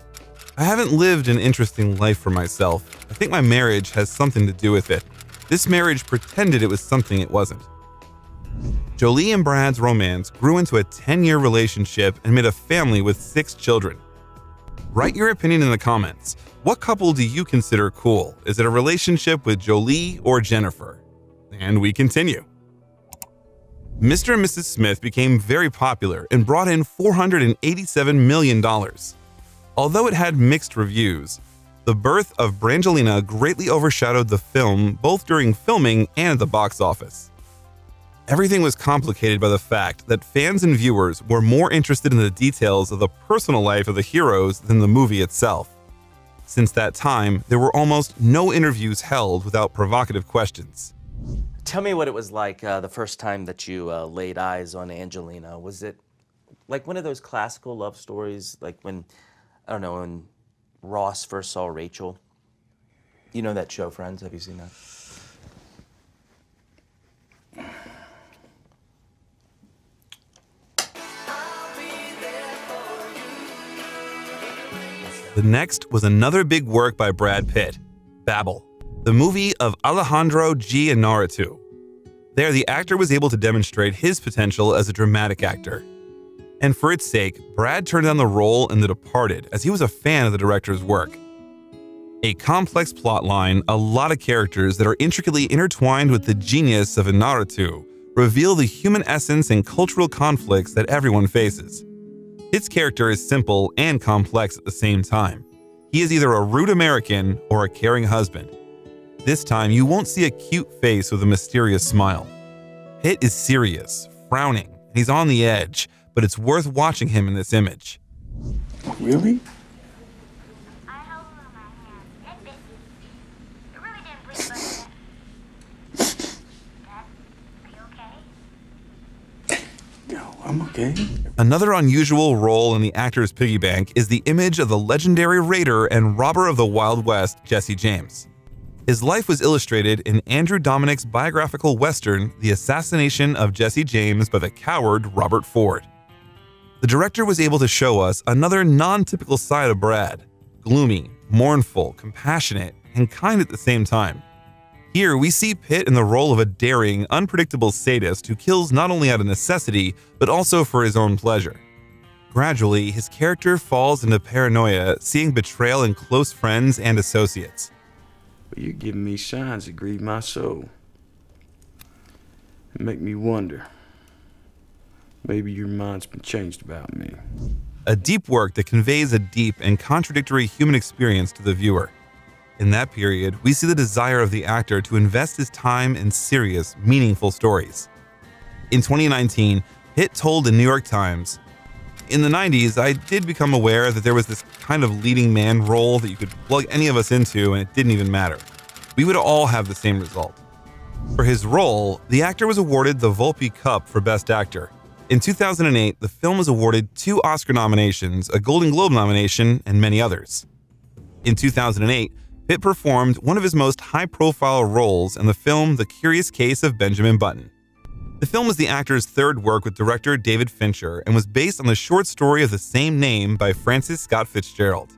I haven't lived an interesting life for myself. I think my marriage has something to do with it. This marriage pretended it was something it wasn't. Jolie and Brad's romance grew into a 10 year relationship and made a family with six children. Write your opinion in the comments. What couple do you consider cool? Is it a relationship with Jolie or Jennifer? And we continue. Mr. and Mrs. Smith became very popular and brought in $487 million. Although it had mixed reviews, the birth of Brangelina greatly overshadowed the film both during filming and at the box office. Everything was complicated by the fact that fans and viewers were more interested in the details of the personal life of the heroes than the movie itself. Since that time, there were almost no interviews held without provocative questions. Tell me what it was like uh, the first time that you uh, laid eyes on Angelina. Was it like one of those classical love stories, like when, I don't know, when Ross first saw Rachel? You know that show, Friends? Have you seen that? The next was another big work by Brad Pitt, Babel, the movie of Alejandro G. Inarritu. There, the actor was able to demonstrate his potential as a dramatic actor. And for its sake, Brad turned down the role in The Departed as he was a fan of the director's work. A complex plotline, a lot of characters that are intricately intertwined with the genius of Inarritu reveal the human essence and cultural conflicts that everyone faces. His character is simple and complex at the same time. He is either a rude American or a caring husband. This time, you won't see a cute face with a mysterious smile. Pitt is serious, frowning, and he's on the edge, but it's worth watching him in this image. Really? No, I'm okay. Another unusual role in the actor's piggy bank is the image of the legendary raider and robber of the Wild West, Jesse James. His life was illustrated in Andrew Dominik's biographical western, The Assassination of Jesse James by the coward Robert Ford. The director was able to show us another non typical side of Brad gloomy, mournful, compassionate, and kind at the same time. Here, we see Pitt in the role of a daring, unpredictable sadist who kills not only out of necessity, but also for his own pleasure. Gradually, his character falls into paranoia, seeing betrayal in close friends and associates. But you're giving me signs that grieve my soul. And make me wonder. Maybe your mind's been changed about me. A deep work that conveys a deep and contradictory human experience to the viewer. In that period, we see the desire of the actor to invest his time in serious, meaningful stories. In 2019, Pitt told the New York Times, In the 90s, I did become aware that there was this kind of leading man role that you could plug any of us into and it didn't even matter. We would all have the same result. For his role, the actor was awarded the Volpe Cup for Best Actor. In 2008, the film was awarded two Oscar nominations, a Golden Globe nomination, and many others. In 2008, Pitt performed one of his most high profile roles in the film The Curious Case of Benjamin Button. The film was the actor's third work with director David Fincher and was based on the short story of the same name by Francis Scott Fitzgerald.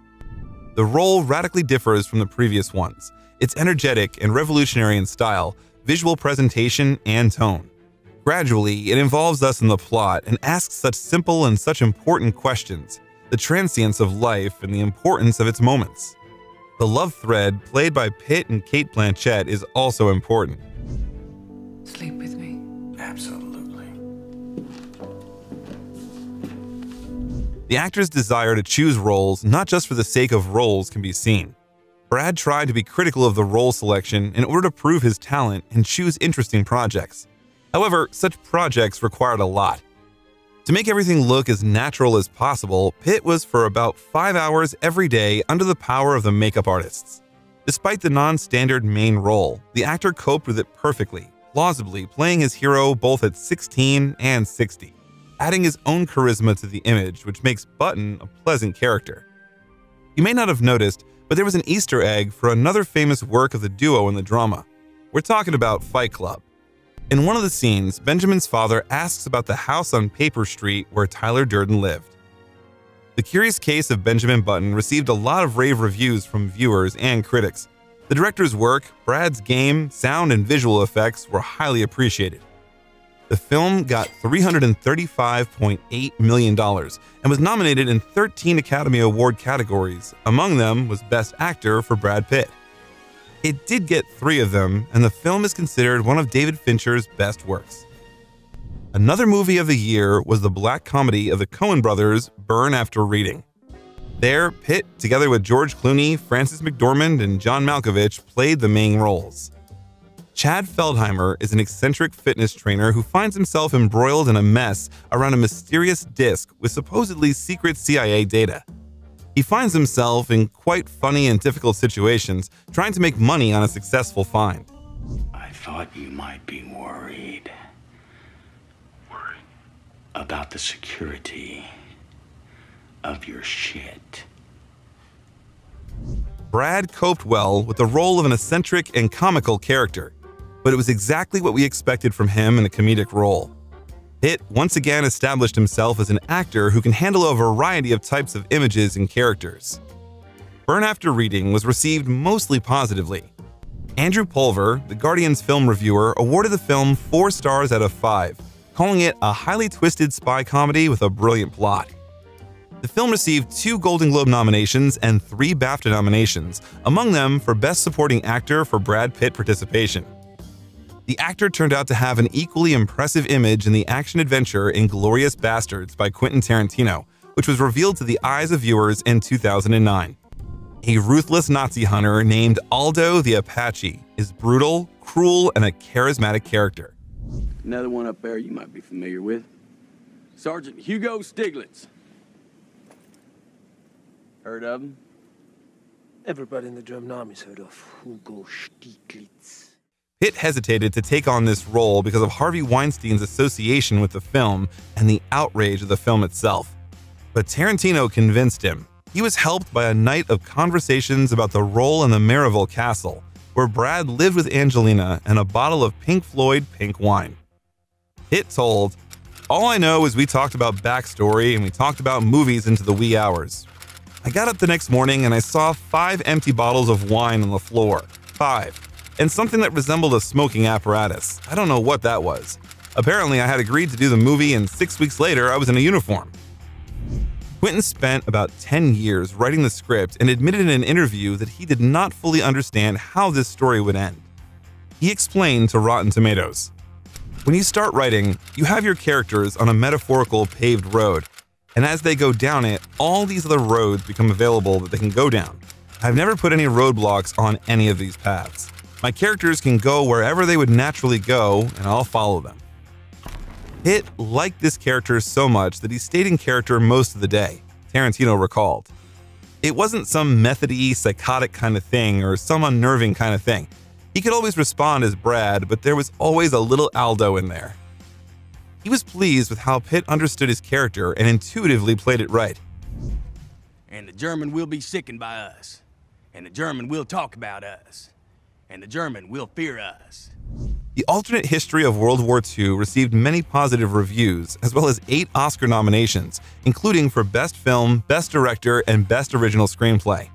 The role radically differs from the previous ones. It's energetic and revolutionary in style, visual presentation, and tone. Gradually, it involves us in the plot and asks such simple and such important questions the transience of life and the importance of its moments. The love thread played by Pitt and Cate Blanchett is also important. Sleep with me. Absolutely. The actor's desire to choose roles not just for the sake of roles can be seen. Brad tried to be critical of the role selection in order to prove his talent and choose interesting projects. However, such projects required a lot. To make everything look as natural as possible, Pitt was for about five hours every day under the power of the makeup artists. Despite the non standard main role, the actor coped with it perfectly, plausibly playing his hero both at 16 and 60, adding his own charisma to the image, which makes Button a pleasant character. You may not have noticed, but there was an Easter egg for another famous work of the duo in the drama. We're talking about Fight Club. In one of the scenes, Benjamin's father asks about the house on Paper Street where Tyler Durden lived. The Curious Case of Benjamin Button received a lot of rave reviews from viewers and critics. The director's work, Brad's game, sound, and visual effects were highly appreciated. The film got $335.8 million and was nominated in 13 Academy Award categories. Among them was Best Actor for Brad Pitt. It did get three of them, and the film is considered one of David Fincher's best works. Another movie of the year was the black comedy of the Coen brothers, Burn After Reading. There, Pitt, together with George Clooney, Frances McDormand, and John Malkovich, played the main roles. Chad Feldheimer is an eccentric fitness trainer who finds himself embroiled in a mess around a mysterious disk with supposedly secret CIA data. He finds himself in quite funny and difficult situations trying to make money on a successful find. I thought you might be worried. Worried? About the security of your shit. Brad coped well with the role of an eccentric and comical character, but it was exactly what we expected from him in a comedic role. Pitt once again established himself as an actor who can handle a variety of types of images and characters. Burn After Reading was received mostly positively. Andrew Pulver, the Guardian's film reviewer, awarded the film four stars out of five, calling it a highly twisted spy comedy with a brilliant plot. The film received two Golden Globe nominations and three BAFTA nominations, among them for Best Supporting Actor for Brad Pitt participation. The actor turned out to have an equally impressive image in the action adventure Inglourious Basterds by Quentin Tarantino, which was revealed to the eyes of viewers in 2009. A ruthless Nazi hunter named Aldo the Apache is brutal, cruel, and a charismatic character. Another one up there you might be familiar with. Sergeant Hugo Stiglitz. Heard of him? Everybody in the German army's heard of Hugo Stiglitz. Pitt hesitated to take on this role because of Harvey Weinstein's association with the film and the outrage of the film itself. But Tarantino convinced him. He was helped by a night of conversations about the role in the Miraval Castle, where Brad lived with Angelina and a bottle of Pink Floyd pink wine. Pitt told, All I know is we talked about backstory and we talked about movies into the wee hours. I got up the next morning and I saw five empty bottles of wine on the floor. Five. And something that resembled a smoking apparatus. I don't know what that was. Apparently, I had agreed to do the movie, and six weeks later, I was in a uniform. Quentin spent about 10 years writing the script and admitted in an interview that he did not fully understand how this story would end. He explained to Rotten Tomatoes When you start writing, you have your characters on a metaphorical paved road, and as they go down it, all these other roads become available that they can go down. I've never put any roadblocks on any of these paths. My characters can go wherever they would naturally go, and I'll follow them. Pitt liked this character so much that he stayed in character most of the day, Tarantino recalled. It wasn't some methody, psychotic kind of thing or some unnerving kind of thing. He could always respond as Brad, but there was always a little Aldo in there. He was pleased with how Pitt understood his character and intuitively played it right. And the German will be sickened by us. And the German will talk about us. And the German will fear us. The alternate history of World War II received many positive reviews, as well as eight Oscar nominations, including for Best Film, Best Director, and Best Original Screenplay.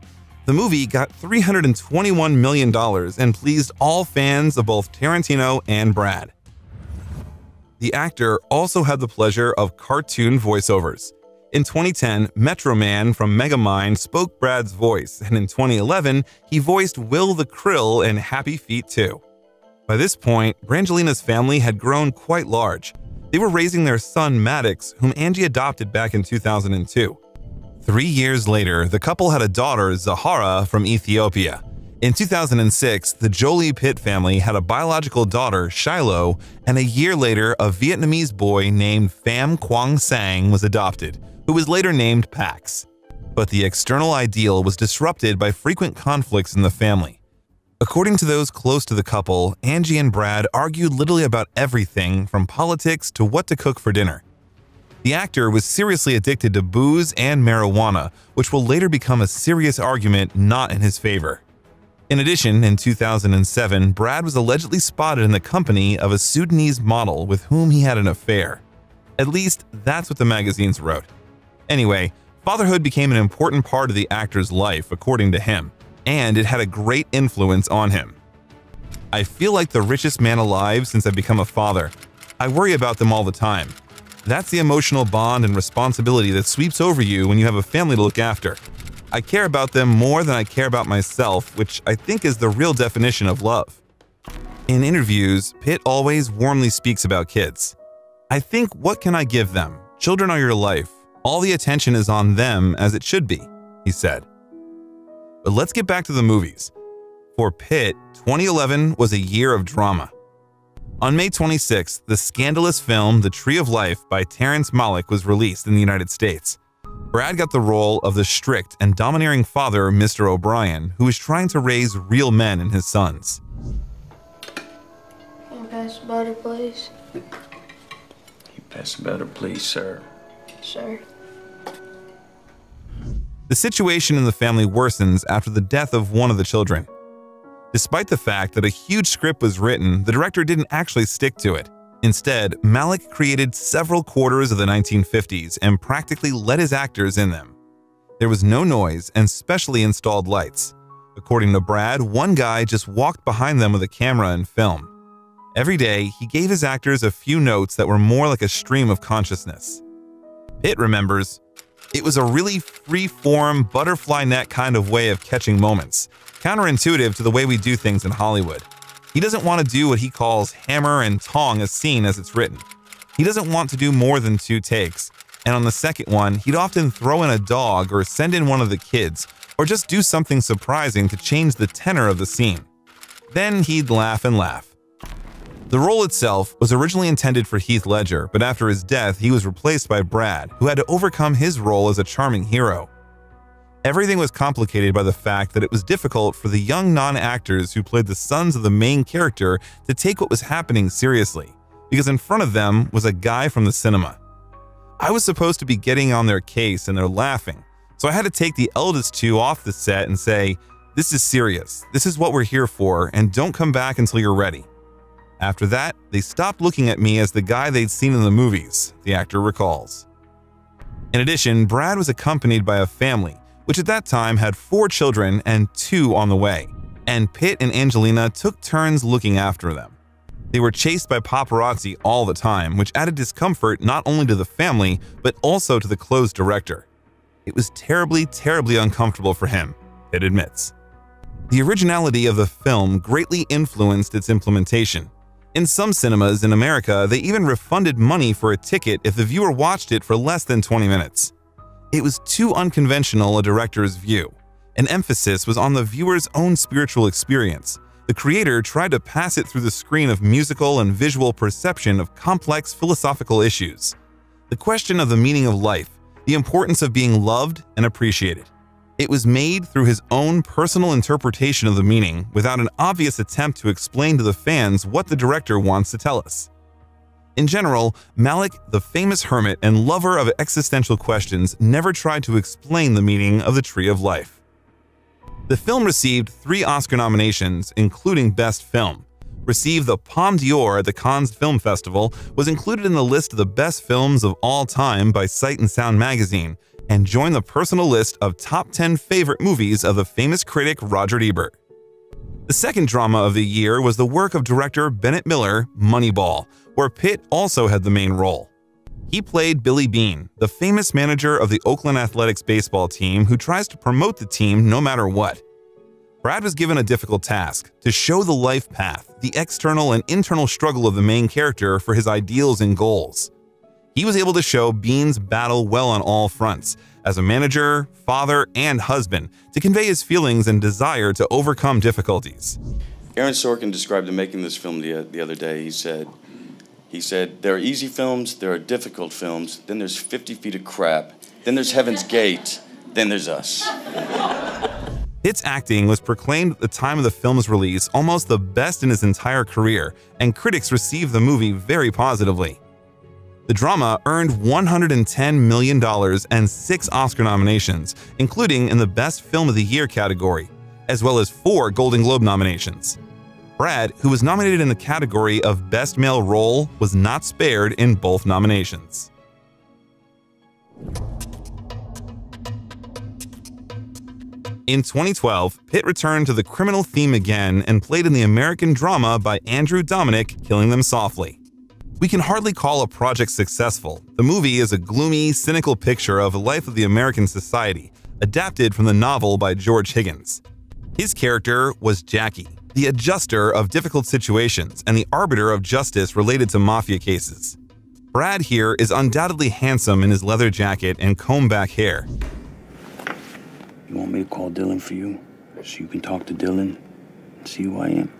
The movie got $321 million and pleased all fans of both Tarantino and Brad. The actor also had the pleasure of cartoon voiceovers. In 2010, Metro Man from Megamind spoke Brad's voice, and in 2011, he voiced Will the Krill in Happy Feet 2. By this point, Brangelina's family had grown quite large. They were raising their son Maddox, whom Angie adopted back in 2002. Three years later, the couple had a daughter, Zahara, from Ethiopia. In 2006, the Jolie Pitt family had a biological daughter, Shiloh, and a year later, a Vietnamese boy named Pham Quang Sang was adopted, who was later named Pax. But the external ideal was disrupted by frequent conflicts in the family. According to those close to the couple, Angie and Brad argued literally about everything from politics to what to cook for dinner. The actor was seriously addicted to booze and marijuana, which will later become a serious argument not in his favor. In addition, in 2007, Brad was allegedly spotted in the company of a Sudanese model with whom he had an affair. At least, that's what the magazines wrote. Anyway, fatherhood became an important part of the actor's life, according to him, and it had a great influence on him. I feel like the richest man alive since I've become a father. I worry about them all the time. That's the emotional bond and responsibility that sweeps over you when you have a family to look after. I care about them more than I care about myself, which I think is the real definition of love. In interviews, Pitt always warmly speaks about kids. I think, what can I give them? Children are your life. All the attention is on them as it should be, he said. But let's get back to the movies. For Pitt, 2011 was a year of drama. On May 26, the scandalous film The Tree of Life by Terrence Malick was released in the United States. Brad got the role of the strict and domineering father, Mr. O'Brien, who was trying to raise real men in his sons. Can I pass the butter, please? You pass the butter, please, sir. Sir. The situation in the family worsens after the death of one of the children. Despite the fact that a huge script was written, the director didn't actually stick to it. Instead, Malick created several quarters of the 1950s and practically let his actors in them. There was no noise and specially installed lights. According to Brad, one guy just walked behind them with a camera and film. Every day, he gave his actors a few notes that were more like a stream of consciousness. Pitt remembers, it was a really free-form, butterfly net kind of way of catching moments, counterintuitive to the way we do things in Hollywood. He doesn't want to do what he calls hammer and tong a scene as it's written. He doesn't want to do more than two takes, and on the second one, he'd often throw in a dog or send in one of the kids, or just do something surprising to change the tenor of the scene. Then he'd laugh and laugh. The role itself was originally intended for Heath Ledger, but after his death, he was replaced by Brad, who had to overcome his role as a charming hero. Everything was complicated by the fact that it was difficult for the young non-actors who played the sons of the main character to take what was happening seriously, because in front of them was a guy from the cinema. I was supposed to be getting on their case and they're laughing, so I had to take the eldest two off the set and say, this is serious, this is what we're here for, and don't come back until you're ready. After that, they stopped looking at me as the guy they'd seen in the movies, the actor recalls. In addition, Brad was accompanied by a family which at that time had four children and two on the way, and Pitt and Angelina took turns looking after them. They were chased by paparazzi all the time, which added discomfort not only to the family, but also to the closed director. It was terribly, terribly uncomfortable for him, Pitt admits. The originality of the film greatly influenced its implementation. In some cinemas in America, they even refunded money for a ticket if the viewer watched it for less than 20 minutes. It was too unconventional a director's view. An emphasis was on the viewer's own spiritual experience. The creator tried to pass it through the screen of musical and visual perception of complex philosophical issues. The question of the meaning of life, the importance of being loved and appreciated. It was made through his own personal interpretation of the meaning without an obvious attempt to explain to the fans what the director wants to tell us. In general, Malick, the famous hermit and lover of existential questions, never tried to explain the meaning of the Tree of Life. The film received three Oscar nominations, including Best Film, received the Palme d'Or at the Cannes Film Festival, was included in the list of the best films of all time by Sight and Sound magazine, and join the personal list of top 10 favorite movies of the famous critic Roger Ebert. The second drama of the year was the work of director Bennett Miller, Moneyball, where Pitt also had the main role. He played Billy Beane, the famous manager of the Oakland Athletics baseball team who tries to promote the team no matter what. Brad was given a difficult task to show the life path, the external and internal struggle of the main character for his ideals and goals. He was able to show Beane's battle well on all fronts, as a manager, father, and husband, to convey his feelings and desire to overcome difficulties. Aaron Sorkin described the making this film the, the other day. He said, he said, There are easy films, there are difficult films, then there's 50 feet of crap, then there's Heaven's Gate, then there's us. Pitt's acting was proclaimed at the time of the film's release almost the best in his entire career, and critics received the movie very positively. The drama earned $110 million and six Oscar nominations, including in the Best Film of the Year category, as well as four Golden Globe nominations. Brad, who was nominated in the category of Best Male Role, was not spared in both nominations. In 2012, Pitt returned to the criminal theme again and played in the American drama by Andrew Dominik, Killing Them Softly. We can hardly call a project successful. The movie is a gloomy, cynical picture of the life of the American society, adapted from the novel by George Higgins. His character was Jackie, the adjuster of difficult situations and the arbiter of justice related to mafia cases. Brad here is undoubtedly handsome in his leather jacket and comb back hair. You want me to call Dylan for you? So you can talk to Dylan and see who I am?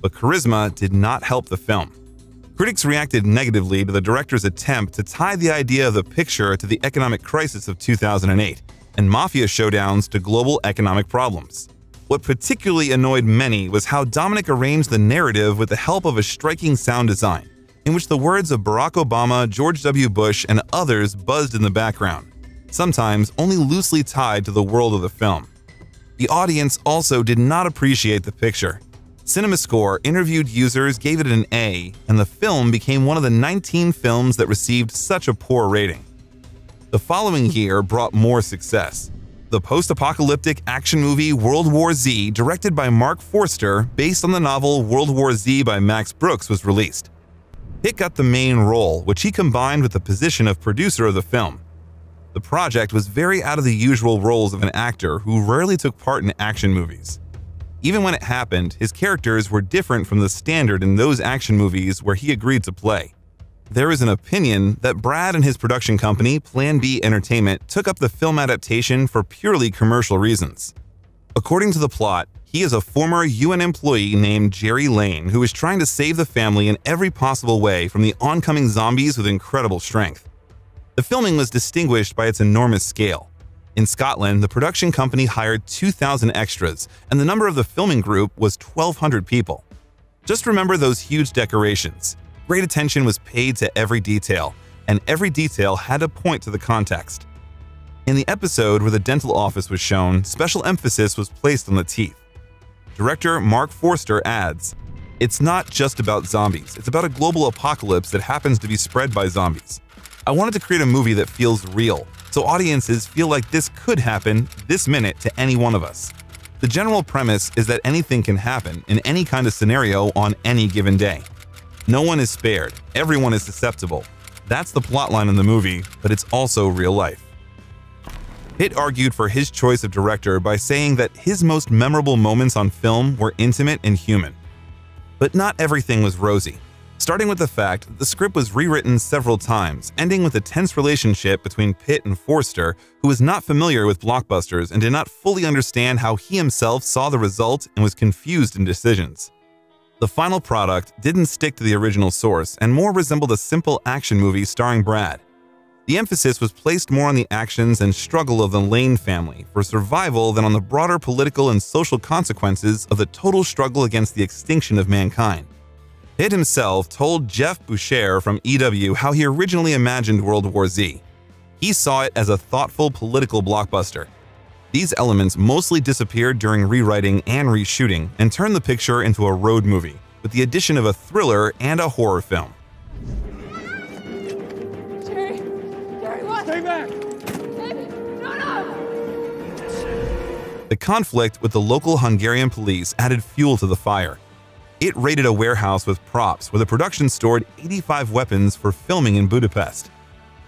But charisma did not help the film. Critics reacted negatively to the director's attempt to tie the idea of the picture to the economic crisis of 2008 and mafia showdowns to global economic problems. What particularly annoyed many was how Dominic arranged the narrative with the help of a striking sound design, in which the words of Barack Obama, George W. Bush, and others buzzed in the background, sometimes only loosely tied to the world of the film. The audience also did not appreciate the picture. CinemaScore interviewed users gave it an A, and the film became one of the 19 films that received such a poor rating. The following year brought more success. The post-apocalyptic action movie World War Z, directed by Marc Forster, based on the novel World War Z by Max Brooks, was released. Pitt got the main role, which he combined with the position of producer of the film. The project was very out of the usual roles of an actor who rarely took part in action movies. Even when it happened, his characters were different from the standard in those action movies where he agreed to play. There is an opinion that Brad and his production company, Plan B Entertainment, took up the film adaptation for purely commercial reasons. According to the plot, he is a former UN employee named Gerry Lane who is trying to save the family in every possible way from the oncoming zombies with incredible strength. The filming was distinguished by its enormous scale. In Scotland, the production company hired 2,000 extras, and the number of the filming group was 1,200 people. Just remember those huge decorations. Great attention was paid to every detail, and every detail had to point to the context. In the episode where the dental office was shown, special emphasis was placed on the teeth. Director Marc Forster adds, It's not just about zombies, it's about a global apocalypse that happens to be spread by zombies. I wanted to create a movie that feels real, so audiences feel like this could happen this minute to any one of us. The general premise is that anything can happen in any kind of scenario on any given day. No one is spared, everyone is susceptible. That's the plotline in the movie, but it's also real life. Pitt argued for his choice of director by saying that his most memorable moments on film were intimate and human. But not everything was rosy. Starting with the fact that the script was rewritten several times, ending with a tense relationship between Pitt and Forster, who was not familiar with blockbusters and did not fully understand how he himself saw the result and was confused in decisions. The final product didn't stick to the original source and more resembled a simple action movie starring Brad. The emphasis was placed more on the actions and struggle of the Lane family for survival than on the broader political and social consequences of the total struggle against the extinction of mankind. Pitt himself told Geoff Boucher from EW how he originally imagined World War Z. He saw it as a thoughtful political blockbuster. These elements mostly disappeared during rewriting and reshooting and turned the picture into a road movie, with the addition of a thriller and a horror film. Jerry! Jerry, what? Stay back! No, no! The conflict with the local Hungarian police added fuel to the fire. It raided a warehouse with props where the production stored 85 weapons for filming in Budapest.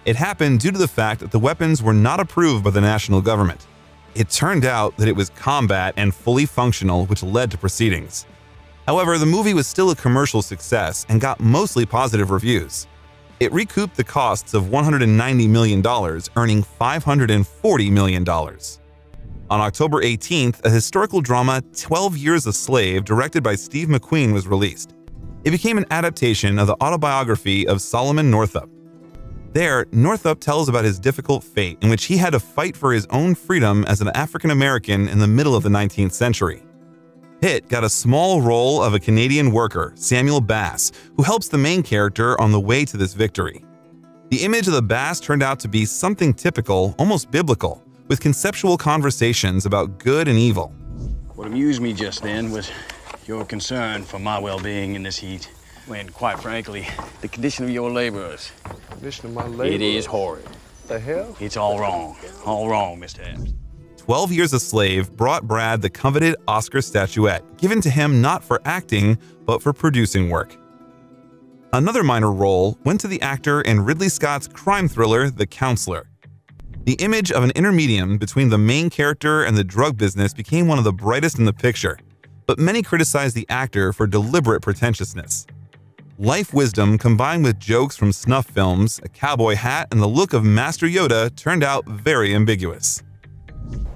It happened due to the fact that the weapons were not approved by the national government. It turned out that it was combat and fully functional, which led to proceedings. However, the movie was still a commercial success and got mostly positive reviews. It recouped the costs of $190 million, earning $540 million. On October 18th, a historical drama, 12 Years a Slave, directed by Steve McQueen, was released. It became an adaptation of the autobiography of Solomon Northup. There, Northup tells about his difficult fate in which he had to fight for his own freedom as an African American in the middle of the 19th century. Pitt got a small role of a Canadian worker, Samuel Bass, who helps the main character on the way to this victory. The image of the Bass turned out to be something typical, almost biblical, with conceptual conversations about good and evil. What amused me just then was your concern for my well-being in this heat, when, quite frankly, the condition of your laborers. Condition of my laborers? It is horrid. The hell? It's all wrong. All wrong, Mr. Epps. 12 Years a Slave brought Brad the coveted Oscar statuette, given to him not for acting, but for producing work. Another minor role went to the actor in Ridley Scott's crime thriller The Counselor. The image of an intermedium between the main character and the drug business became one of the brightest in the picture, but many criticized the actor for deliberate pretentiousness. Life wisdom combined with jokes from snuff films, a cowboy hat, and the look of Master Yoda turned out very ambiguous.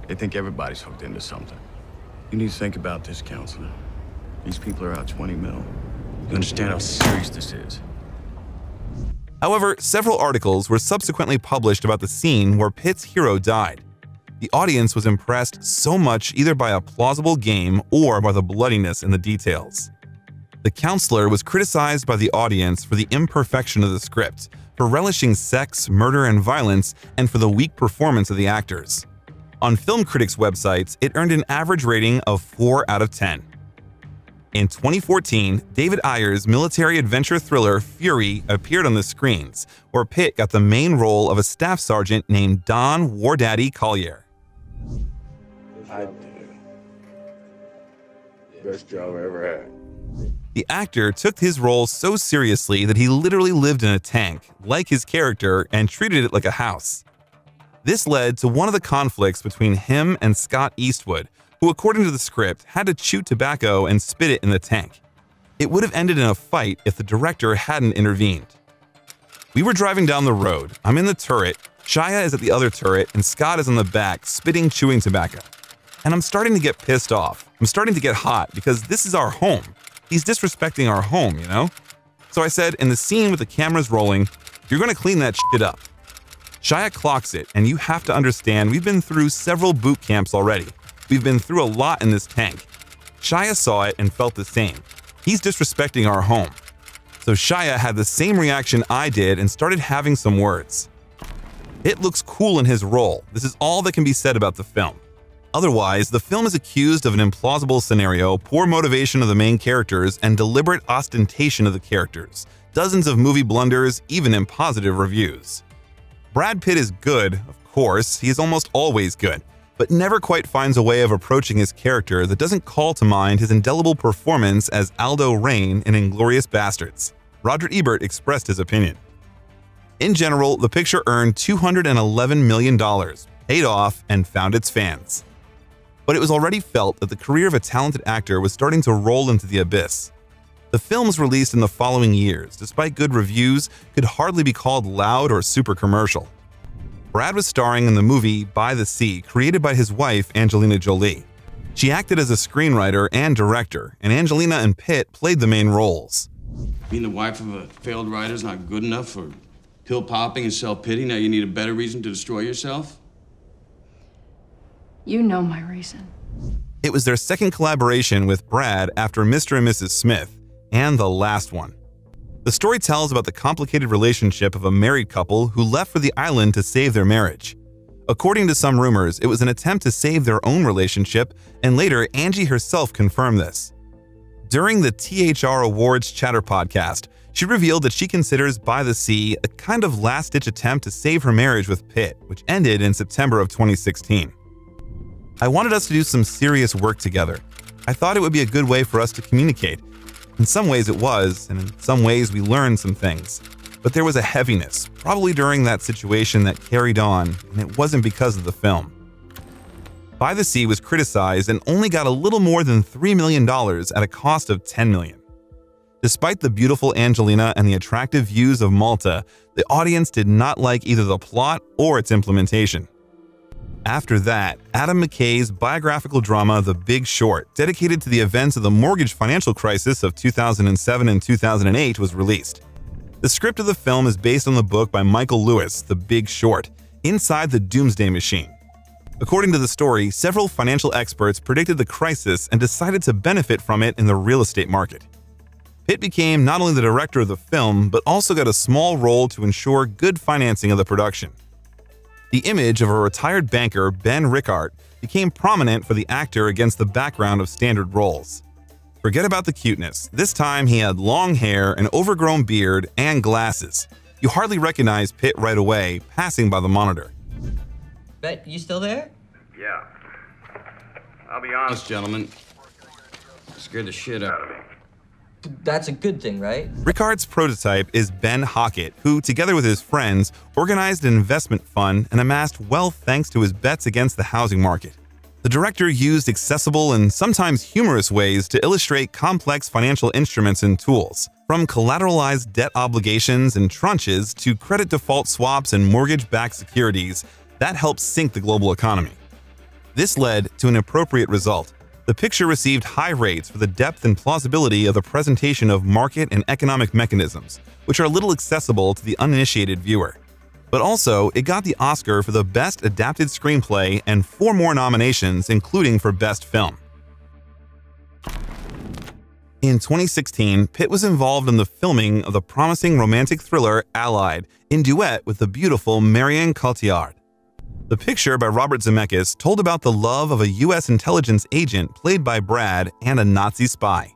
They think everybody's hooked into something. You need to think about this, counselor. These people are out 20 mil. You understand how serious this is? However, several articles were subsequently published about the scene where Pitt's hero died. The audience was impressed so much either by a plausible game or by the bloodiness in the details. The counselor was criticized by the audience for the imperfection of the script, for relishing sex, murder, and violence, and for the weak performance of the actors. On film critics' websites, it earned an average rating of 4 out of 10. In 2014, David Ayer's military adventure thriller Fury appeared on the screens, where Pitt got the main role of a staff sergeant named Don Wardaddy Collier. I did. Best job I ever had. The actor took his role so seriously that he literally lived in a tank, like his character, and treated it like a house. This led to one of the conflicts between him and Scott Eastwood, who, according to the script, had to chew tobacco and spit it in the tank. It would have ended in a fight if the director hadn't intervened. We were driving down the road. I'm in the turret, Shia is at the other turret, and Scott is on the back, spitting chewing tobacco. And I'm starting to get pissed off. I'm starting to get hot because this is our home. He's disrespecting our home, you know? So I said, in the scene with the cameras rolling, you're gonna clean that shit up. Shia clocks it, and you have to understand we've been through several boot camps already. We've been through a lot in this tank. Shia saw it and felt the same. He's disrespecting our home. So Shia had the same reaction I did and started having some words. It looks cool in his role. This is all that can be said about the film. Otherwise, the film is accused of an implausible scenario, poor motivation of the main characters, and deliberate ostentation of the characters. Dozens of movie blunders, even in positive reviews. Brad Pitt is good, of course, he is almost always good, but never quite finds a way of approaching his character that doesn't call to mind his indelible performance as Aldo Raine in Inglourious Basterds. Roger Ebert expressed his opinion. In general, the picture earned $211 million, paid off, and found its fans. But it was already felt that the career of a talented actor was starting to roll into the abyss. The films released in the following years, despite good reviews, could hardly be called loud or super commercial. Brad was starring in the movie By the Sea, created by his wife, Angelina Jolie. She acted as a screenwriter and director, and Angelina and Pitt played the main roles. Being the wife of a failed writer is not good enough for pill popping and self pity. Now you need a better reason to destroy yourself? You know my reason. It was their second collaboration with Brad after Mr. and Mrs. Smith, and the last one. The story tells about the complicated relationship of a married couple who left for the island to save their marriage. According to some rumors, it was an attempt to save their own relationship, and later Angie herself confirmed this. During the THR Awards Chatter podcast, she revealed that she considers By the Sea a kind of last ditch attempt to save her marriage with Pitt, which ended in September of 2016. I wanted us to do some serious work together. I thought it would be a good way for us to communicate. In some ways, it was, and in some ways, we learned some things. But there was a heaviness, probably during that situation, that carried on, and it wasn't because of the film. By the Sea was criticized and only got a little more than $3 million at a cost of 10 million. Despite the beautiful Angelina and the attractive views of Malta, the audience did not like either the plot or its implementation. After that, Adam McKay's biographical drama The Big Short, dedicated to the events of the mortgage financial crisis of 2007 and 2008, was released. The script of the film is based on the book by Michael Lewis, The Big Short, Inside the Doomsday Machine. According to the story, several financial experts predicted the crisis and decided to benefit from it in the real estate market. Pitt became not only the director of the film, but also got a small role to ensure good financing of the production. The image of a retired banker, Ben Rickert, became prominent for the actor against the background of standard roles. Forget about the cuteness. This time he had long hair, an overgrown beard, and glasses. You hardly recognize Pitt right away, passing by the monitor. Bet you still there? Yeah. I'll be honest, gentlemen. It scared the shit out of me. That's a good thing, right? Rickert's prototype is Ben Hockett, who, together with his friends, organized an investment fund and amassed wealth thanks to his bets against the housing market. The director used accessible and sometimes humorous ways to illustrate complex financial instruments and tools, from collateralized debt obligations and tranches to credit default swaps and mortgage backed securities that helped sink the global economy. This led to an appropriate result. The picture received high rates for the depth and plausibility of the presentation of market and economic mechanisms, which are little accessible to the uninitiated viewer. But also, it got the Oscar for the Best Adapted Screenplay and four more nominations, including for Best Film. In 2016, Pitt was involved in the filming of the promising romantic thriller Allied in duet with the beautiful Marion Cotillard. The picture by Robert Zemeckis told about the love of a U.S. intelligence agent played by Brad and a Nazi spy.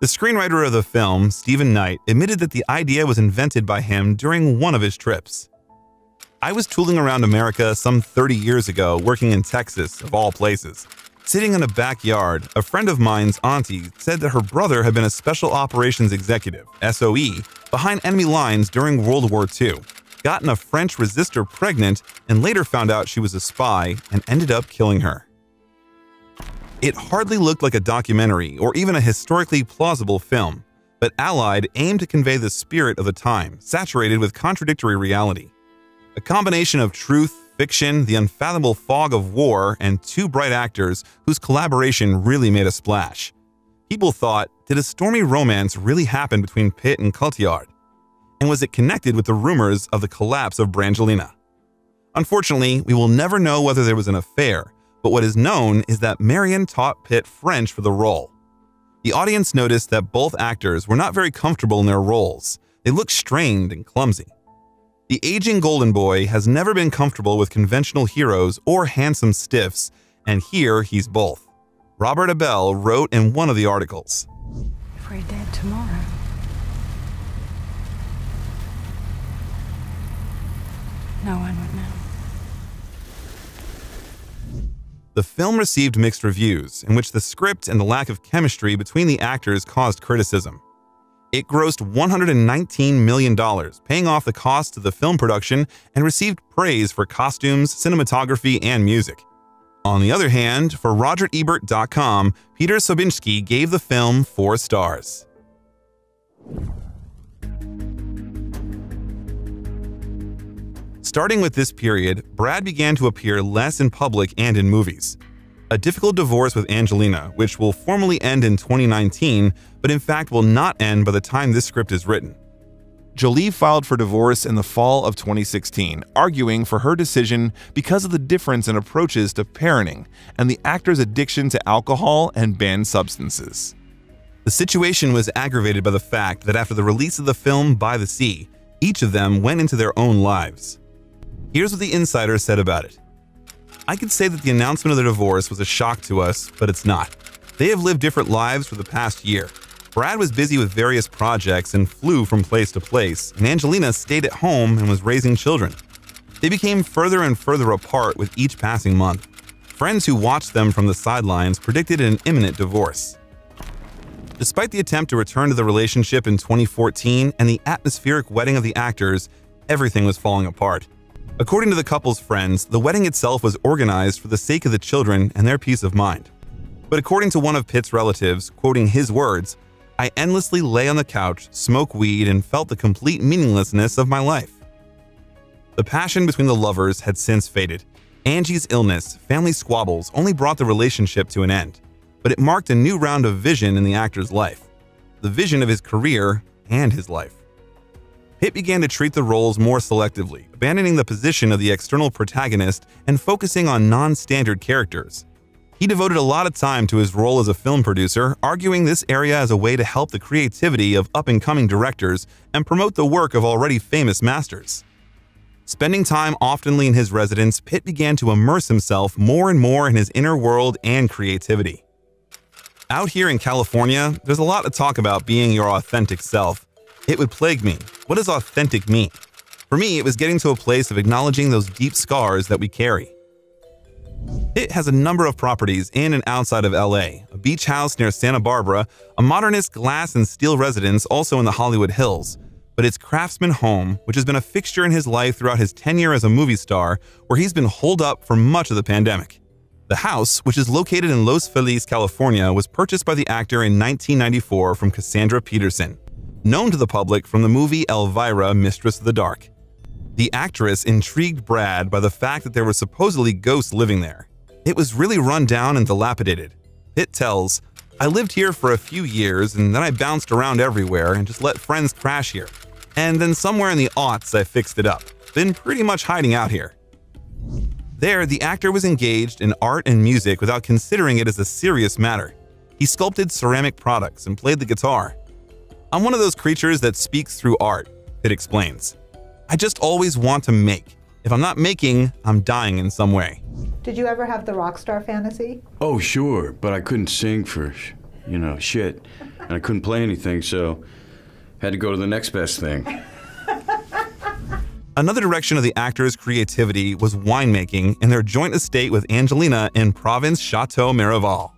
The screenwriter of the film, Stephen Knight, admitted that the idea was invented by him during one of his trips. I was tooling around America some 30 years ago, working in Texas, of all places. Sitting in a backyard, a friend of mine's auntie said that her brother had been a Special Operations Executive, SOE, behind enemy lines during World War II gotten a French resistor pregnant, and later found out she was a spy and ended up killing her. It hardly looked like a documentary or even a historically plausible film, but Allied aimed to convey the spirit of the time, saturated with contradictory reality. A combination of truth, fiction, the unfathomable fog of war, and two bright actors whose collaboration really made a splash. People thought, did a stormy romance really happen between Pitt and Cotillard? And was it connected with the rumors of the collapse of Brangelina? Unfortunately, we will never know whether there was an affair, but what is known is that Marion taught Pitt French for the role. The audience noticed that both actors were not very comfortable in their roles. They looked strained and clumsy. The aging Golden Boy has never been comfortable with conventional heroes or handsome stiffs, and here he's both. Robert Abele wrote in one of the articles If we're dead tomorrow, No one would know. The film received mixed reviews, in which the script and the lack of chemistry between the actors caused criticism. It grossed $119 million, paying off the cost of the film production and received praise for costumes, cinematography, and music. On the other hand, for RogerEbert.com, Peter Sobczynski gave the film four stars. Starting with this period, Brad began to appear less in public and in movies. A difficult divorce with Angelina, which will formally end in 2019, but in fact will not end by the time this script is written. Jolie filed for divorce in the fall of 2016, arguing for her decision because of the difference in approaches to parenting and the actor's addiction to alcohol and banned substances. The situation was aggravated by the fact that after the release of the film By the Sea, each of them went into their own lives. Here's what the insider said about it. I could say that the announcement of their divorce was a shock to us, but it's not. They have lived different lives for the past year. Brad was busy with various projects and flew from place to place, and Angelina stayed at home and was raising children. They became further and further apart with each passing month. Friends who watched them from the sidelines predicted an imminent divorce. Despite the attempt to return to the relationship in 2014 and the atmospheric wedding of the actors, everything was falling apart. According to the couple's friends, the wedding itself was organized for the sake of the children and their peace of mind. But according to one of Pitt's relatives, quoting his words, I endlessly lay on the couch, smoked weed, and felt the complete meaninglessness of my life. The passion between the lovers had since faded. Angie's illness, family squabbles only brought the relationship to an end, but it marked a new round of vision in the actor's life the vision of his career and his life. Pitt began to treat the roles more selectively, abandoning the position of the external protagonist and focusing on non standard characters. He devoted a lot of time to his role as a film producer, arguing this area as a way to help the creativity of up and coming directors and promote the work of already famous masters. Spending time oftenly in his residence, Pitt began to immerse himself more and more in his inner world and creativity. Out here in California, there's a lot to talk about being your authentic self, it would plague me. What does authentic mean? For me, it was getting to a place of acknowledging those deep scars that we carry. It has a number of properties in and outside of LA a beach house near Santa Barbara, a modernist glass and steel residence also in the Hollywood Hills, but it's Craftsman Home, which has been a fixture in his life throughout his tenure as a movie star, where he's been holed up for much of the pandemic. The house, which is located in Los Feliz, California, was purchased by the actor in 1994 from Cassandra Peterson, known to the public from the movie Elvira Mistress of the Dark. The actress intrigued Brad by the fact that there were supposedly ghosts living there. It was really run down and dilapidated. Pitt tells, I lived here for a few years and then I bounced around everywhere and just let friends crash here. And then somewhere in the aughts, I fixed it up. Been pretty much hiding out here. There, the actor was engaged in art and music without considering it as a serious matter. He sculpted ceramic products and played the guitar. I'm one of those creatures that speaks through art, it explains. I just always want to make. If I'm not making, I'm dying in some way. Did you ever have the rock star fantasy? Oh, sure, but I couldn't sing for, you know, shit. And I couldn't play anything, so had to go to the next best thing. Another direction of the actor's creativity was winemaking in their joint estate with Angelina in Provence Chateau Miraval.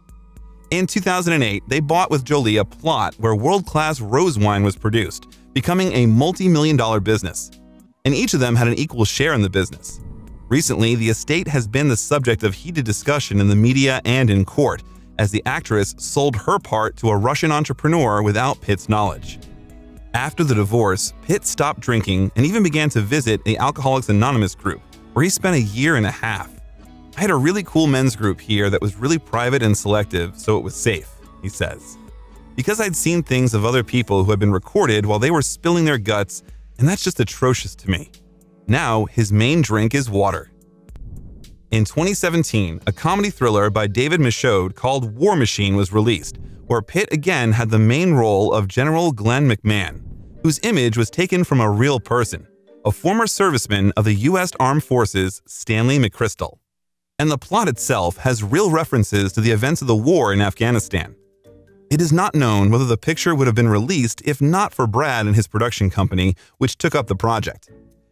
In 2008, they bought with Jolie a plot where world-class rose wine was produced, becoming a multi-million dollar business. And each of them had an equal share in the business. Recently, the estate has been the subject of heated discussion in the media and in court, as the actress sold her part to a Russian entrepreneur without Pitt's knowledge. After the divorce, Pitt stopped drinking and even began to visit the Alcoholics Anonymous group, where he spent a year and a half. I had a really cool men's group here that was really private and selective, so it was safe, he says. Because I'd seen things of other people who had been recorded while they were spilling their guts, and that's just atrocious to me. Now, his main drink is water. In 2017, a comedy thriller by David Michôd called War Machine was released, where Pitt again had the main role of General Glenn McMahon, whose image was taken from a real person, a former serviceman of the U.S. Armed Forces, Stanley McChrystal. And the plot itself has real references to the events of the war in Afghanistan. It is not known whether the picture would have been released if not for Brad and his production company, which took up the project.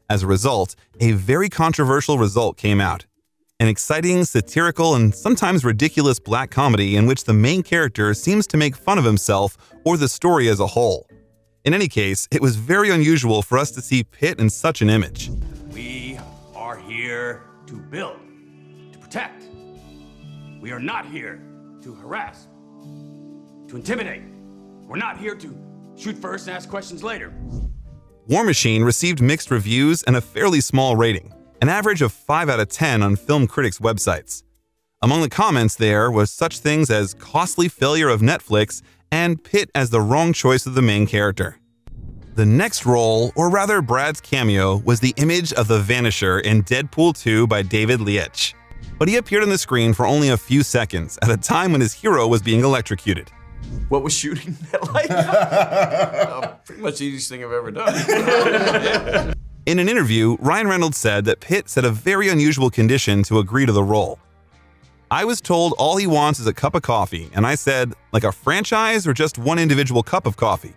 As a result, a very controversial result came out an exciting, satirical, and sometimes ridiculous black comedy in which the main character seems to make fun of himself or the story as a whole. In any case, it was very unusual for us to see Pitt in such an image. We are here to build. We are not here to harass, to intimidate. We're not here to shoot first and ask questions later. War Machine received mixed reviews and a fairly small rating an average of 5 out of 10 on film critics' websites. Among the comments there was such things as costly failure of Netflix and Pitt as the wrong choice of the main character. The next role, or rather Brad's cameo, was the image of the Vanisher in Deadpool 2 by David Leitch. But he appeared on the screen for only a few seconds at a time when his hero was being electrocuted. What was shooting that light? uh, pretty much the easiest thing I've ever done. In an interview, Ryan Reynolds said that Pitt set a very unusual condition to agree to the role. I was told all he wants is a cup of coffee, and I said, like a franchise or just one individual cup of coffee?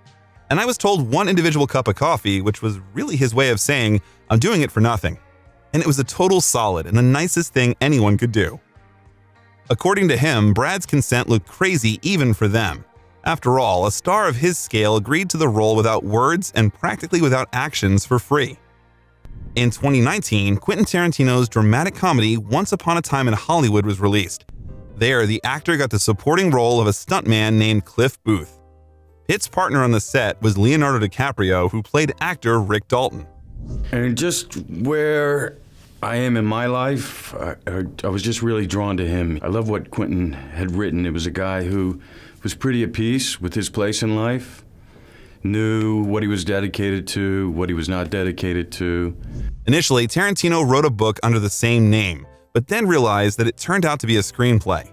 And I was told one individual cup of coffee, which was really his way of saying, I'm doing it for nothing. And it was a total solid and the nicest thing anyone could do. According to him, Brad's consent looked crazy even for them. After all, a star of his scale agreed to the role without words and practically without actions for free. In 2019, Quentin Tarantino's dramatic comedy Once Upon a Time in Hollywood was released. There, the actor got the supporting role of a stuntman named Cliff Booth. Pitt's partner on the set was Leonardo DiCaprio, who played actor Rick Dalton. And just where I am in my life, I, I, was just really drawn to him. I love what Quentin had written. It was a guy who was pretty at peace with his place in life knew what he was dedicated to, what he was not dedicated to. Initially, Tarantino wrote a book under the same name, but then realized that it turned out to be a screenplay.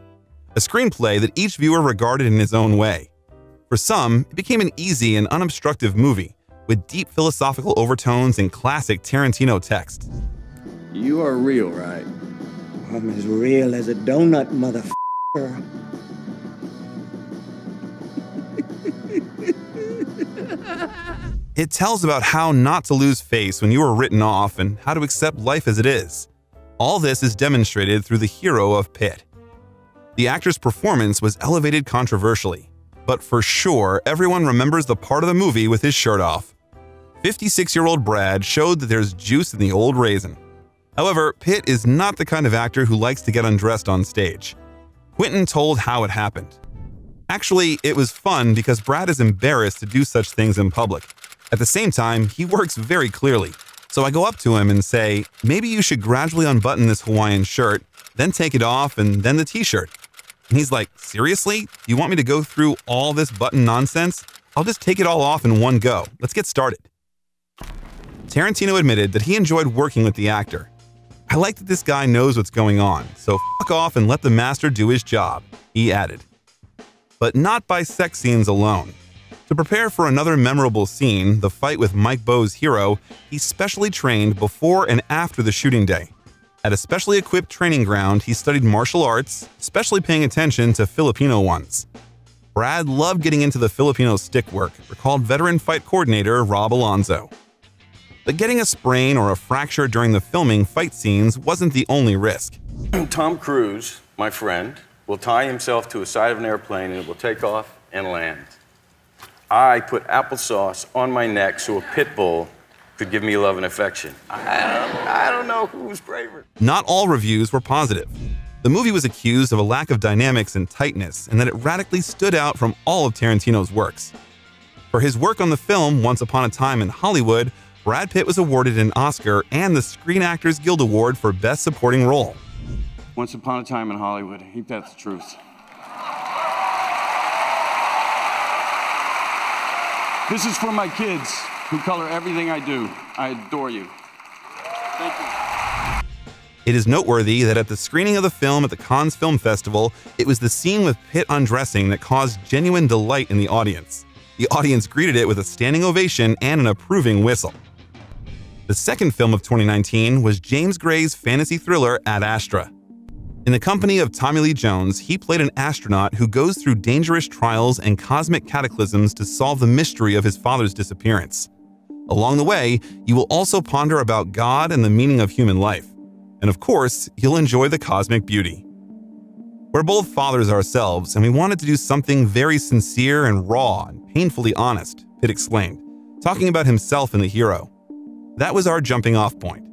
A screenplay that each viewer regarded in his own way. For some, it became an easy and unobstructive movie, with deep philosophical overtones and classic Tarantino text. You are real, right? I'm as real as a donut, motherfucker. It tells about how not to lose face when you are written off and how to accept life as it is. All this is demonstrated through the hero of Pitt. The actor's performance was elevated controversially, but for sure, everyone remembers the part of the movie with his shirt off. 56 year old Brad showed that there's juice in the old raisin. However, Pitt is not the kind of actor who likes to get undressed on stage. Quentin told how it happened. Actually, it was fun because Brad is embarrassed to do such things in public. At the same time, he works very clearly. So I go up to him and say, maybe you should gradually unbutton this Hawaiian shirt, then take it off, and then the t shirt. And he's like, seriously? You want me to go through all this button nonsense? I'll just take it all off in one go. Let's get started. Tarantino admitted that he enjoyed working with the actor. I like that this guy knows what's going on, so fuck off and let the master do his job, he added. But not by sex scenes alone. To prepare for another memorable scene, the fight with Mike Moh's hero, he specially trained before and after the shooting day. At a specially equipped training ground, he studied martial arts, especially paying attention to Filipino ones. Brad loved getting into the Filipino stick work, recalled veteran fight coordinator Rob Alonzo. But getting a sprain or a fracture during the filming fight scenes wasn't the only risk. Tom Cruise, my friend, will tie himself to a side of an airplane and it will take off and land. I put applesauce on my neck so a pit bull could give me love and affection. I don't, I don't know who's braver. Not all reviews were positive. The movie was accused of a lack of dynamics and tightness, and that it radically stood out from all of Tarantino's works. For his work on the film Once Upon a Time in Hollywood, Brad Pitt was awarded an Oscar and the Screen Actors Guild Award for Best Supporting Role. Once upon a time in Hollywood. Ain't that the truth? This is for my kids who color everything I do. I adore you. Thank you. It is noteworthy that at the screening of the film at the Cannes Film Festival, it was the scene with Pitt undressing that caused genuine delight in the audience. The audience greeted it with a standing ovation and an approving whistle. The second film of 2019 was James Gray's fantasy thriller Ad Astra. In the company of Tommy Lee Jones, he played an astronaut who goes through dangerous trials and cosmic cataclysms to solve the mystery of his father's disappearance. Along the way, you will also ponder about God and the meaning of human life. And of course, you'll enjoy the cosmic beauty. We're both fathers ourselves, and we wanted to do something very sincere and raw and painfully honest, Pitt explained, talking about himself and the hero. That was our jumping off point.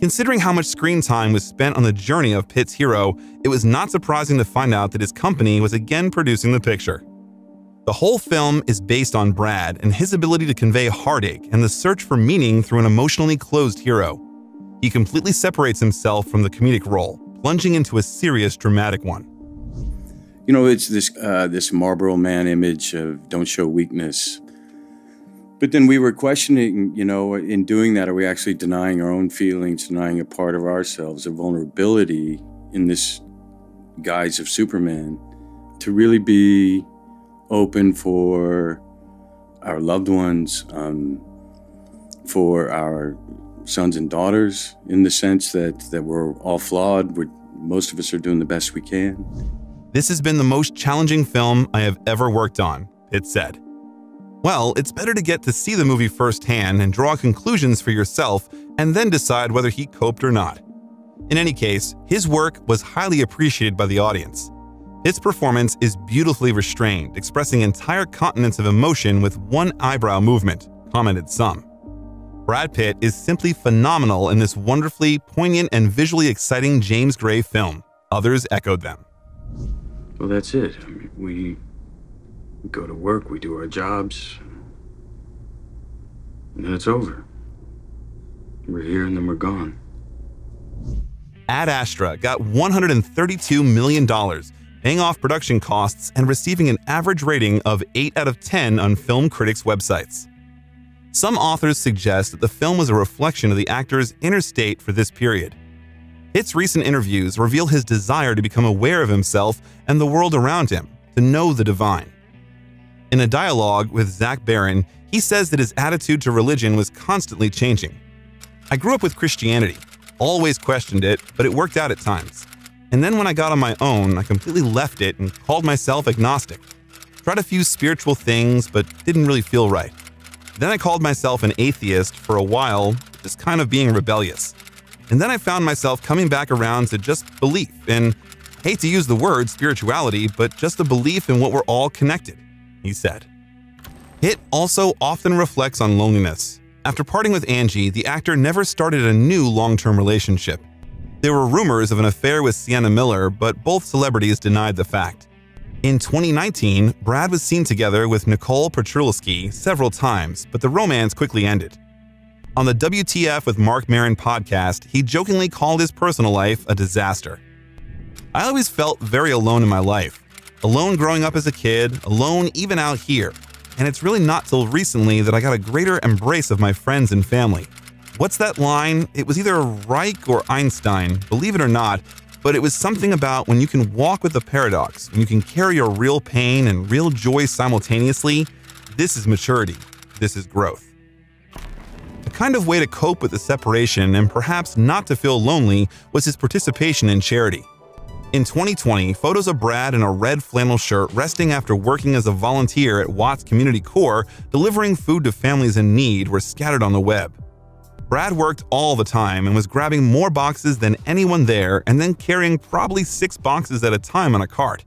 Considering how much screen time was spent on the journey of Pitt's hero, it was not surprising to find out that his company was again producing the picture. The whole film is based on Brad and his ability to convey heartache and the search for meaning through an emotionally closed hero. He completely separates himself from the comedic role, plunging into a serious dramatic one. You know, it's this uh, this Marlboro Man image of don't show weakness. But then we were questioning, you know, in doing that, are we actually denying our own feelings, denying a part of ourselves, a vulnerability in this guise of Superman to really be open for our loved ones, um, for our sons and daughters, in the sense that, that we're all flawed. We're, most of us are doing the best we can. This has been the most challenging film I have ever worked on, it said. Well, it's better to get to see the movie firsthand and draw conclusions for yourself and then decide whether he coped or not. In any case, his work was highly appreciated by the audience. His performance is beautifully restrained, expressing entire continents of emotion with one eyebrow movement, commented some. Brad Pitt is simply phenomenal in this wonderfully poignant and visually exciting James Gray film. Others echoed them. Well, that's it. I mean, we we go to work, we do our jobs, and then it's over. We're here and then we're gone. Ad Astra got $132 million, paying off production costs and receiving an average rating of 8 out of 10 on film critics' websites. Some authors suggest that the film was a reflection of the actor's inner state for this period. Its recent interviews reveal his desire to become aware of himself and the world around him, to know the divine. In a dialogue with Zach Baron, he says that his attitude to religion was constantly changing. I grew up with Christianity, always questioned it, but it worked out at times. And then when I got on my own, I completely left it and called myself agnostic. Tried a few spiritual things, but didn't really feel right. Then I called myself an atheist for a while, just kind of being rebellious. And then I found myself coming back around to just belief in, hate to use the word spirituality, but just a belief in what we're all connected, he said. Pitt also often reflects on loneliness. After parting with Angie, the actor never started a new long term relationship. There were rumors of an affair with Sienna Miller, but both celebrities denied the fact. In 2019, Brad was seen together with Nicole Poturalski several times, but the romance quickly ended. On the WTF with Marc Maron podcast, he jokingly called his personal life a disaster. I always felt very alone in my life. Alone growing up as a kid, alone even out here. And it's really not till recently that I got a greater embrace of my friends and family. What's that line? It was either Reich or Einstein, believe it or not, but it was something about when you can walk with the paradox, when you can carry your real pain and real joy simultaneously, this is maturity. This is growth A kind of way to cope with the separation and perhaps not to feel lonely was his participation in charity. In 2020, photos of Brad in a red flannel shirt resting after working as a volunteer at Watts Community Corps delivering food to families in need were scattered on the web. Brad worked all the time and was grabbing more boxes than anyone there and then carrying probably six boxes at a time on a cart.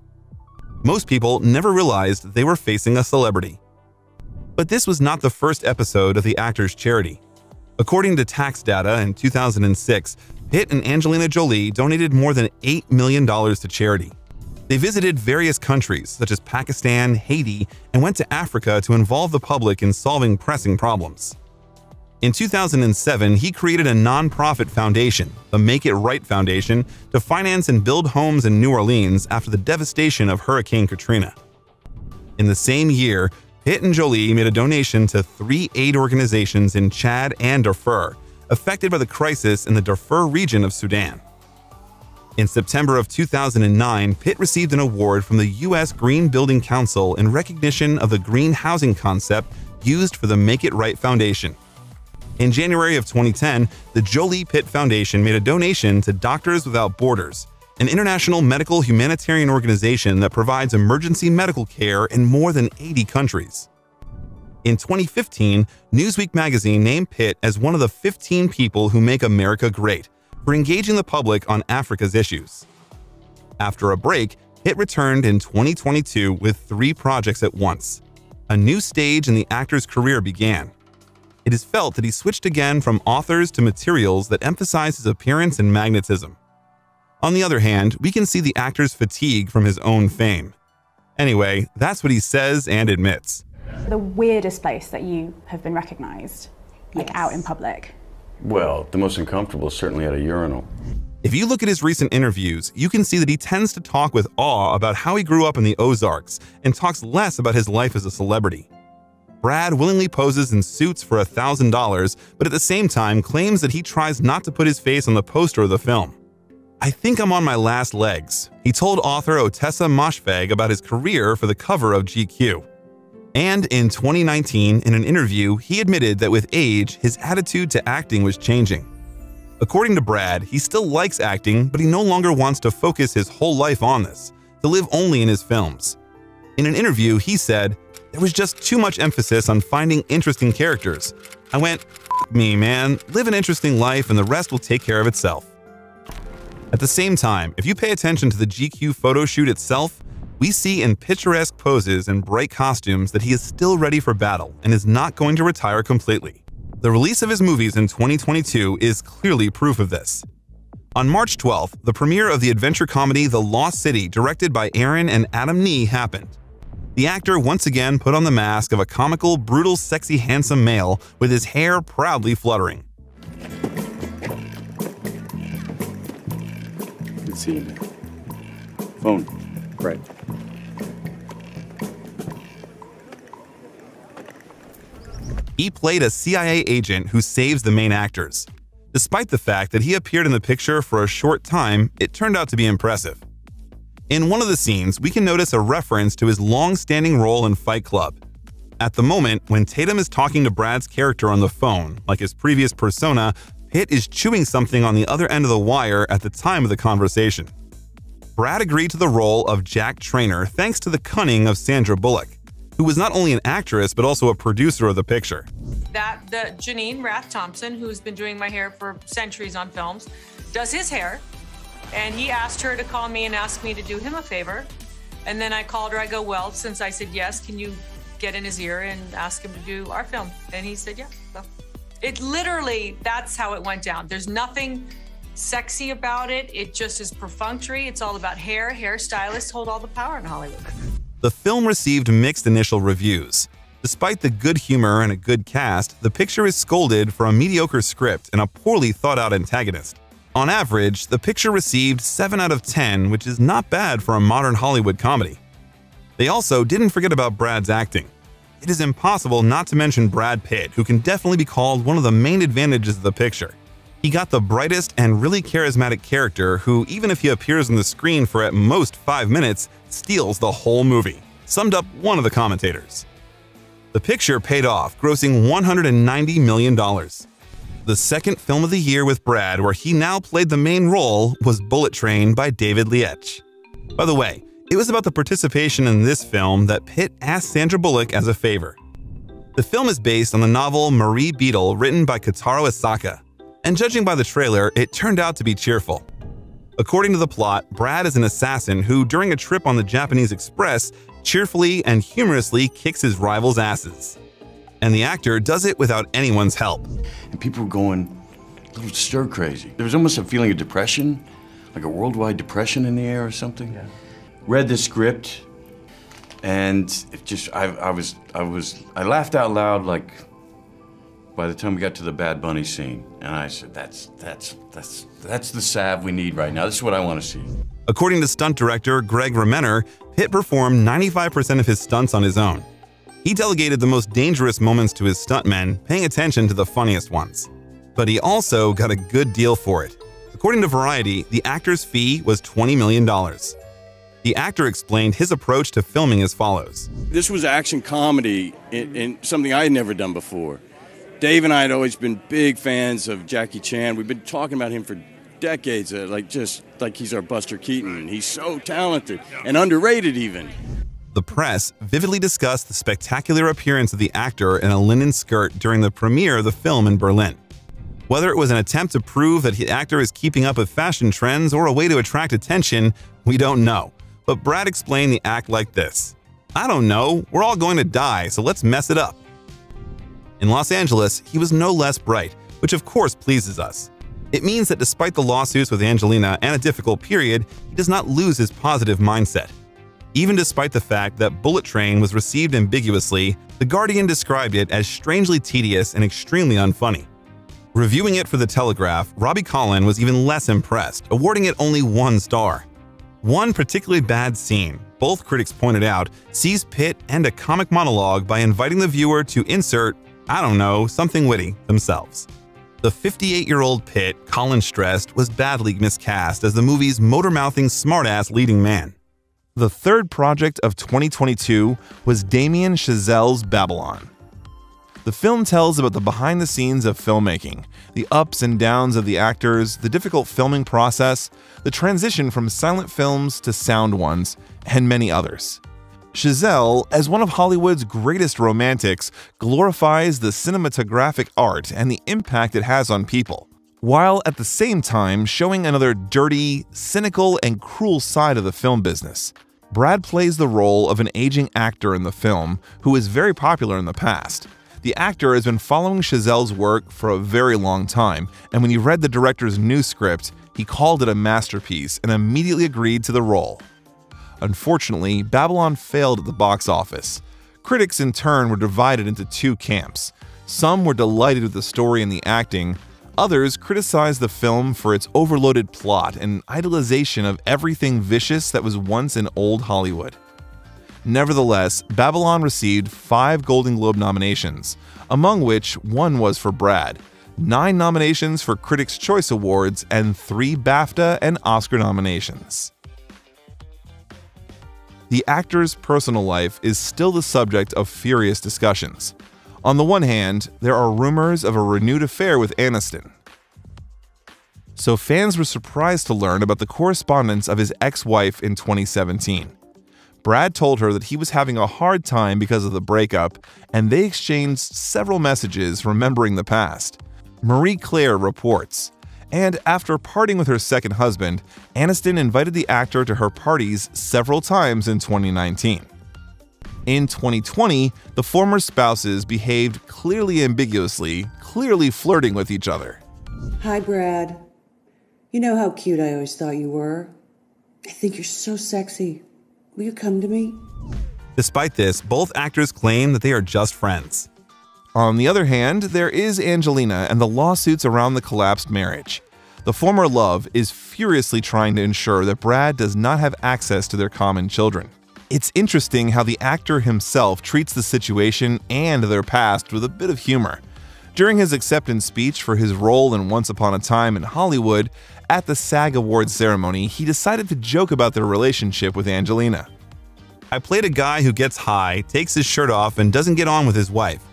Most people never realized they were facing a celebrity. But this was not the first episode of the actor's charity. According to tax data in 2006, Pitt and Angelina Jolie donated more than $8 million to charity. They visited various countries such as Pakistan, Haiti, and went to Africa to involve the public in solving pressing problems. In 2007, he created a nonprofit foundation, the Make It Right Foundation, to finance and build homes in New Orleans after the devastation of Hurricane Katrina. In the same year, Pitt and Jolie made a donation to three aid organizations in Chad and Darfur, affected by the crisis in the Darfur region of Sudan. In September of 2009, Pitt received an award from the U.S. Green Building Council in recognition of the green housing concept used for the Make It Right Foundation. In January of 2010, the Jolie Pitt Foundation made a donation to Doctors Without Borders, an international medical humanitarian organization that provides emergency medical care in more than 80 countries. In 2015, Newsweek magazine named Pitt as one of the 15 people who make America great for engaging the public on Africa's issues. After a break, Pitt returned in 2022 with three projects at once. A new stage in the actor's career began. It is felt that he switched again from authors to materials that emphasize his appearance and magnetism. On the other hand, we can see the actor's fatigue from his own fame. Anyway, that's what he says and admits. The weirdest place that you have been recognized, like yes. out in public? Well, the most uncomfortable is certainly at a urinal. If you look at his recent interviews, you can see that he tends to talk with awe about how he grew up in the Ozarks and talks less about his life as a celebrity. Brad willingly poses in suits for $1,000, but at the same time claims that he tries not to put his face on the poster of the film. I think I'm on my last legs, he told author Ottessa Moshfegh about his career for the cover of GQ. And in 2019, in an interview, he admitted that with age, his attitude to acting was changing. According to Brad, he still likes acting, but he no longer wants to focus his whole life on this, to live only in his films. In an interview, he said, There was just too much emphasis on finding interesting characters. I went, me, man, live an interesting life and the rest will take care of itself. At the same time, if you pay attention to the GQ photo shoot itself, we see in picturesque poses and bright costumes that he is still ready for battle and is not going to retire completely. The release of his movies in 2022 is clearly proof of this. On March 12th, the premiere of the adventure comedy The Lost City, directed by Aaron and Adam Nee, happened. The actor once again put on the mask of a comical, brutal, sexy, handsome male with his hair proudly fluttering. see Phone. Right. He played a CIA agent who saves the main actors. Despite the fact that he appeared in the picture for a short time, it turned out to be impressive. In one of the scenes, we can notice a reference to his long-standing role in Fight Club. At the moment, when Tatum is talking to Brad's character on the phone, like his previous persona, Pitt is chewing something on the other end of the wire at the time of the conversation. Brad agreed to the role of Jack Trainer thanks to the cunning of Sandra Bullock. who was not only an actress but also a producer of the picture. That the Janine Rath Thompson, who's been doing my hair for centuries on films, does his hair, and he asked her to call me and ask me to do him a favor. And then I called her. I go, well, since I said yes, can you get in his ear and ask him to do our film? And he said, yeah. So it literally, that's how it went down. There's nothing sexy about it. It just is perfunctory. It's all about hair. Hairstylists hold all the power in Hollywood. The film received mixed initial reviews. Despite the good humor and a good cast, the picture is scolded for a mediocre script and a poorly thought out antagonist. On average, the picture received 7 out of 10, which is not bad for a modern Hollywood comedy. They also didn't forget about Brad's acting. It is impossible not to mention Brad Pitt, who can definitely be called one of the main advantages of the picture. He got the brightest and really charismatic character who, even if he appears on the screen for at most 5 minutes, steals the whole movie, summed up one of the commentators. The picture paid off, grossing $190 million. The second film of the year with Brad, where he now played the main role, was Bullet Train by David Leitch. By the way, it was about the participation in this film that Pitt asked Sandra Bullock as a favor. The film is based on the novel Maria Beetle written by Kotaro Isaka, and judging by the trailer, it turned out to be cheerful. According to the plot, Brad is an assassin who, during a trip on the Japanese Express, cheerfully and humorously kicks his rivals' asses. And the actor does it without anyone's help. And people were going a little stir crazy. There was almost a feeling of depression, like a worldwide depression in the air or something. Yeah. Read the script, and it just I, I was I was I laughed out loud like by the time we got to the Bad Bunny scene, and I said, "That's that's that's that's the salve we need right now. This is what I want to see." According to stunt director Greg Rementer, Pitt performed 95% of his stunts on his own. He delegated the most dangerous moments to his stuntmen, paying attention to the funniest ones. But he also got a good deal for it. According to Variety, the actor's fee was $20 million. The actor explained his approach to filming as follows This was action comedy in, in something I had never done before. Dave and I had always been big fans of Jackie Chan. We've been talking about him for decades, uh, like just like he's our Buster Keaton. He's so talented and underrated, even. The press vividly discussed the spectacular appearance of the actor in a linen skirt during the premiere of the film in Berlin. Whether it was an attempt to prove that the actor is keeping up with fashion trends or a way to attract attention, we don't know. But Brad explained the act like this I don't know, we're all going to die, so let's mess it up. In Los Angeles, he was no less bright, which of course pleases us. It means that despite the lawsuits with Angelina and a difficult period, he does not lose his positive mindset. Even despite the fact that Bullet Train was received ambiguously, The Guardian described it as strangely tedious and extremely unfunny. Reviewing it for The Telegraph, Robbie Collin was even less impressed, awarding it only one star. One particularly bad scene, both critics pointed out, sees Pitt end a comic monologue by inviting the viewer to insert, I don't know, something witty themselves. The 58 year old Pitt, Collin stressed, was badly miscast as the movie's motor mouthing smartass leading man. The third project of 2022 was Damien Chazelle's Babylon. The film tells about the behind the scenes of filmmaking, the ups and downs of the actors, the difficult filming process, the transition from silent films to sound ones, and many others. Chazelle, as one of Hollywood's greatest romantics, glorifies the cinematographic art and the impact it has on people, while at the same time showing another dirty, cynical, and cruel side of the film business. Brad plays the role of an aging actor in the film who is very popular in the past. The actor has been following Chazelle's work for a very long time, and when he read the director's new script, he called it a masterpiece and immediately agreed to the role. Unfortunately, Babylon failed at the box office. Critics, in turn, were divided into two camps. Some were delighted with the story and the acting, others criticized the film for its overloaded plot and idolization of everything vicious that was once in old Hollywood. Nevertheless, Babylon received five Golden Globe nominations, among which one was for Brad, nine nominations for Critics' Choice Awards, and three BAFTA and Oscar nominations. The actor's personal life is still the subject of furious discussions. On the one hand, there are rumors of a renewed affair with Aniston. So fans were surprised to learn about the correspondence of his ex wife in 2017. Brad told her that he was having a hard time because of the breakup, and they exchanged several messages remembering the past. Marie Claire reports. And after parting with her second husband, Aniston invited the actor to her parties several times in 2019. In 2020, the former spouses behaved clearly ambiguously, clearly flirting with each other. Hi, Brad. You know how cute I always thought you were. I think you're so sexy. Will you come to me? Despite this, both actors claim that they are just friends. On the other hand, there is Angelina and the lawsuits around the collapsed marriage. The former love is furiously trying to ensure that Brad does not have access to their common children. It's interesting how the actor himself treats the situation and their past with a bit of humor. During his acceptance speech for his role in Once Upon a Time in Hollywood, at the SAG Awards ceremony, he decided to joke about their relationship with Angelina. I played a guy who gets high, takes his shirt off, and doesn't get on with his wife.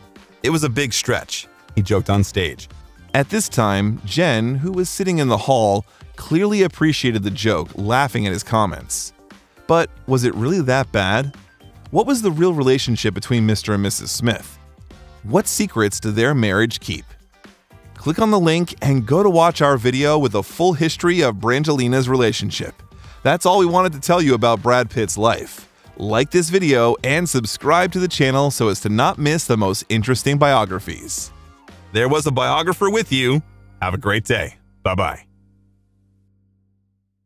It was a big stretch, he joked on stage. At this time, Jen, who was sitting in the hall, clearly appreciated the joke, laughing at his comments. But was it really that bad? What was the real relationship between Mr. and Mrs. Smith? What secrets did their marriage keep? Click on the link and go to watch our video with a full history of Brangelina's relationship. That's all we wanted to tell you about Brad Pitt's life. Like this video and subscribe to the channel so as to not miss the most interesting biographies. There was a biographer with you. Have a great day. Bye bye.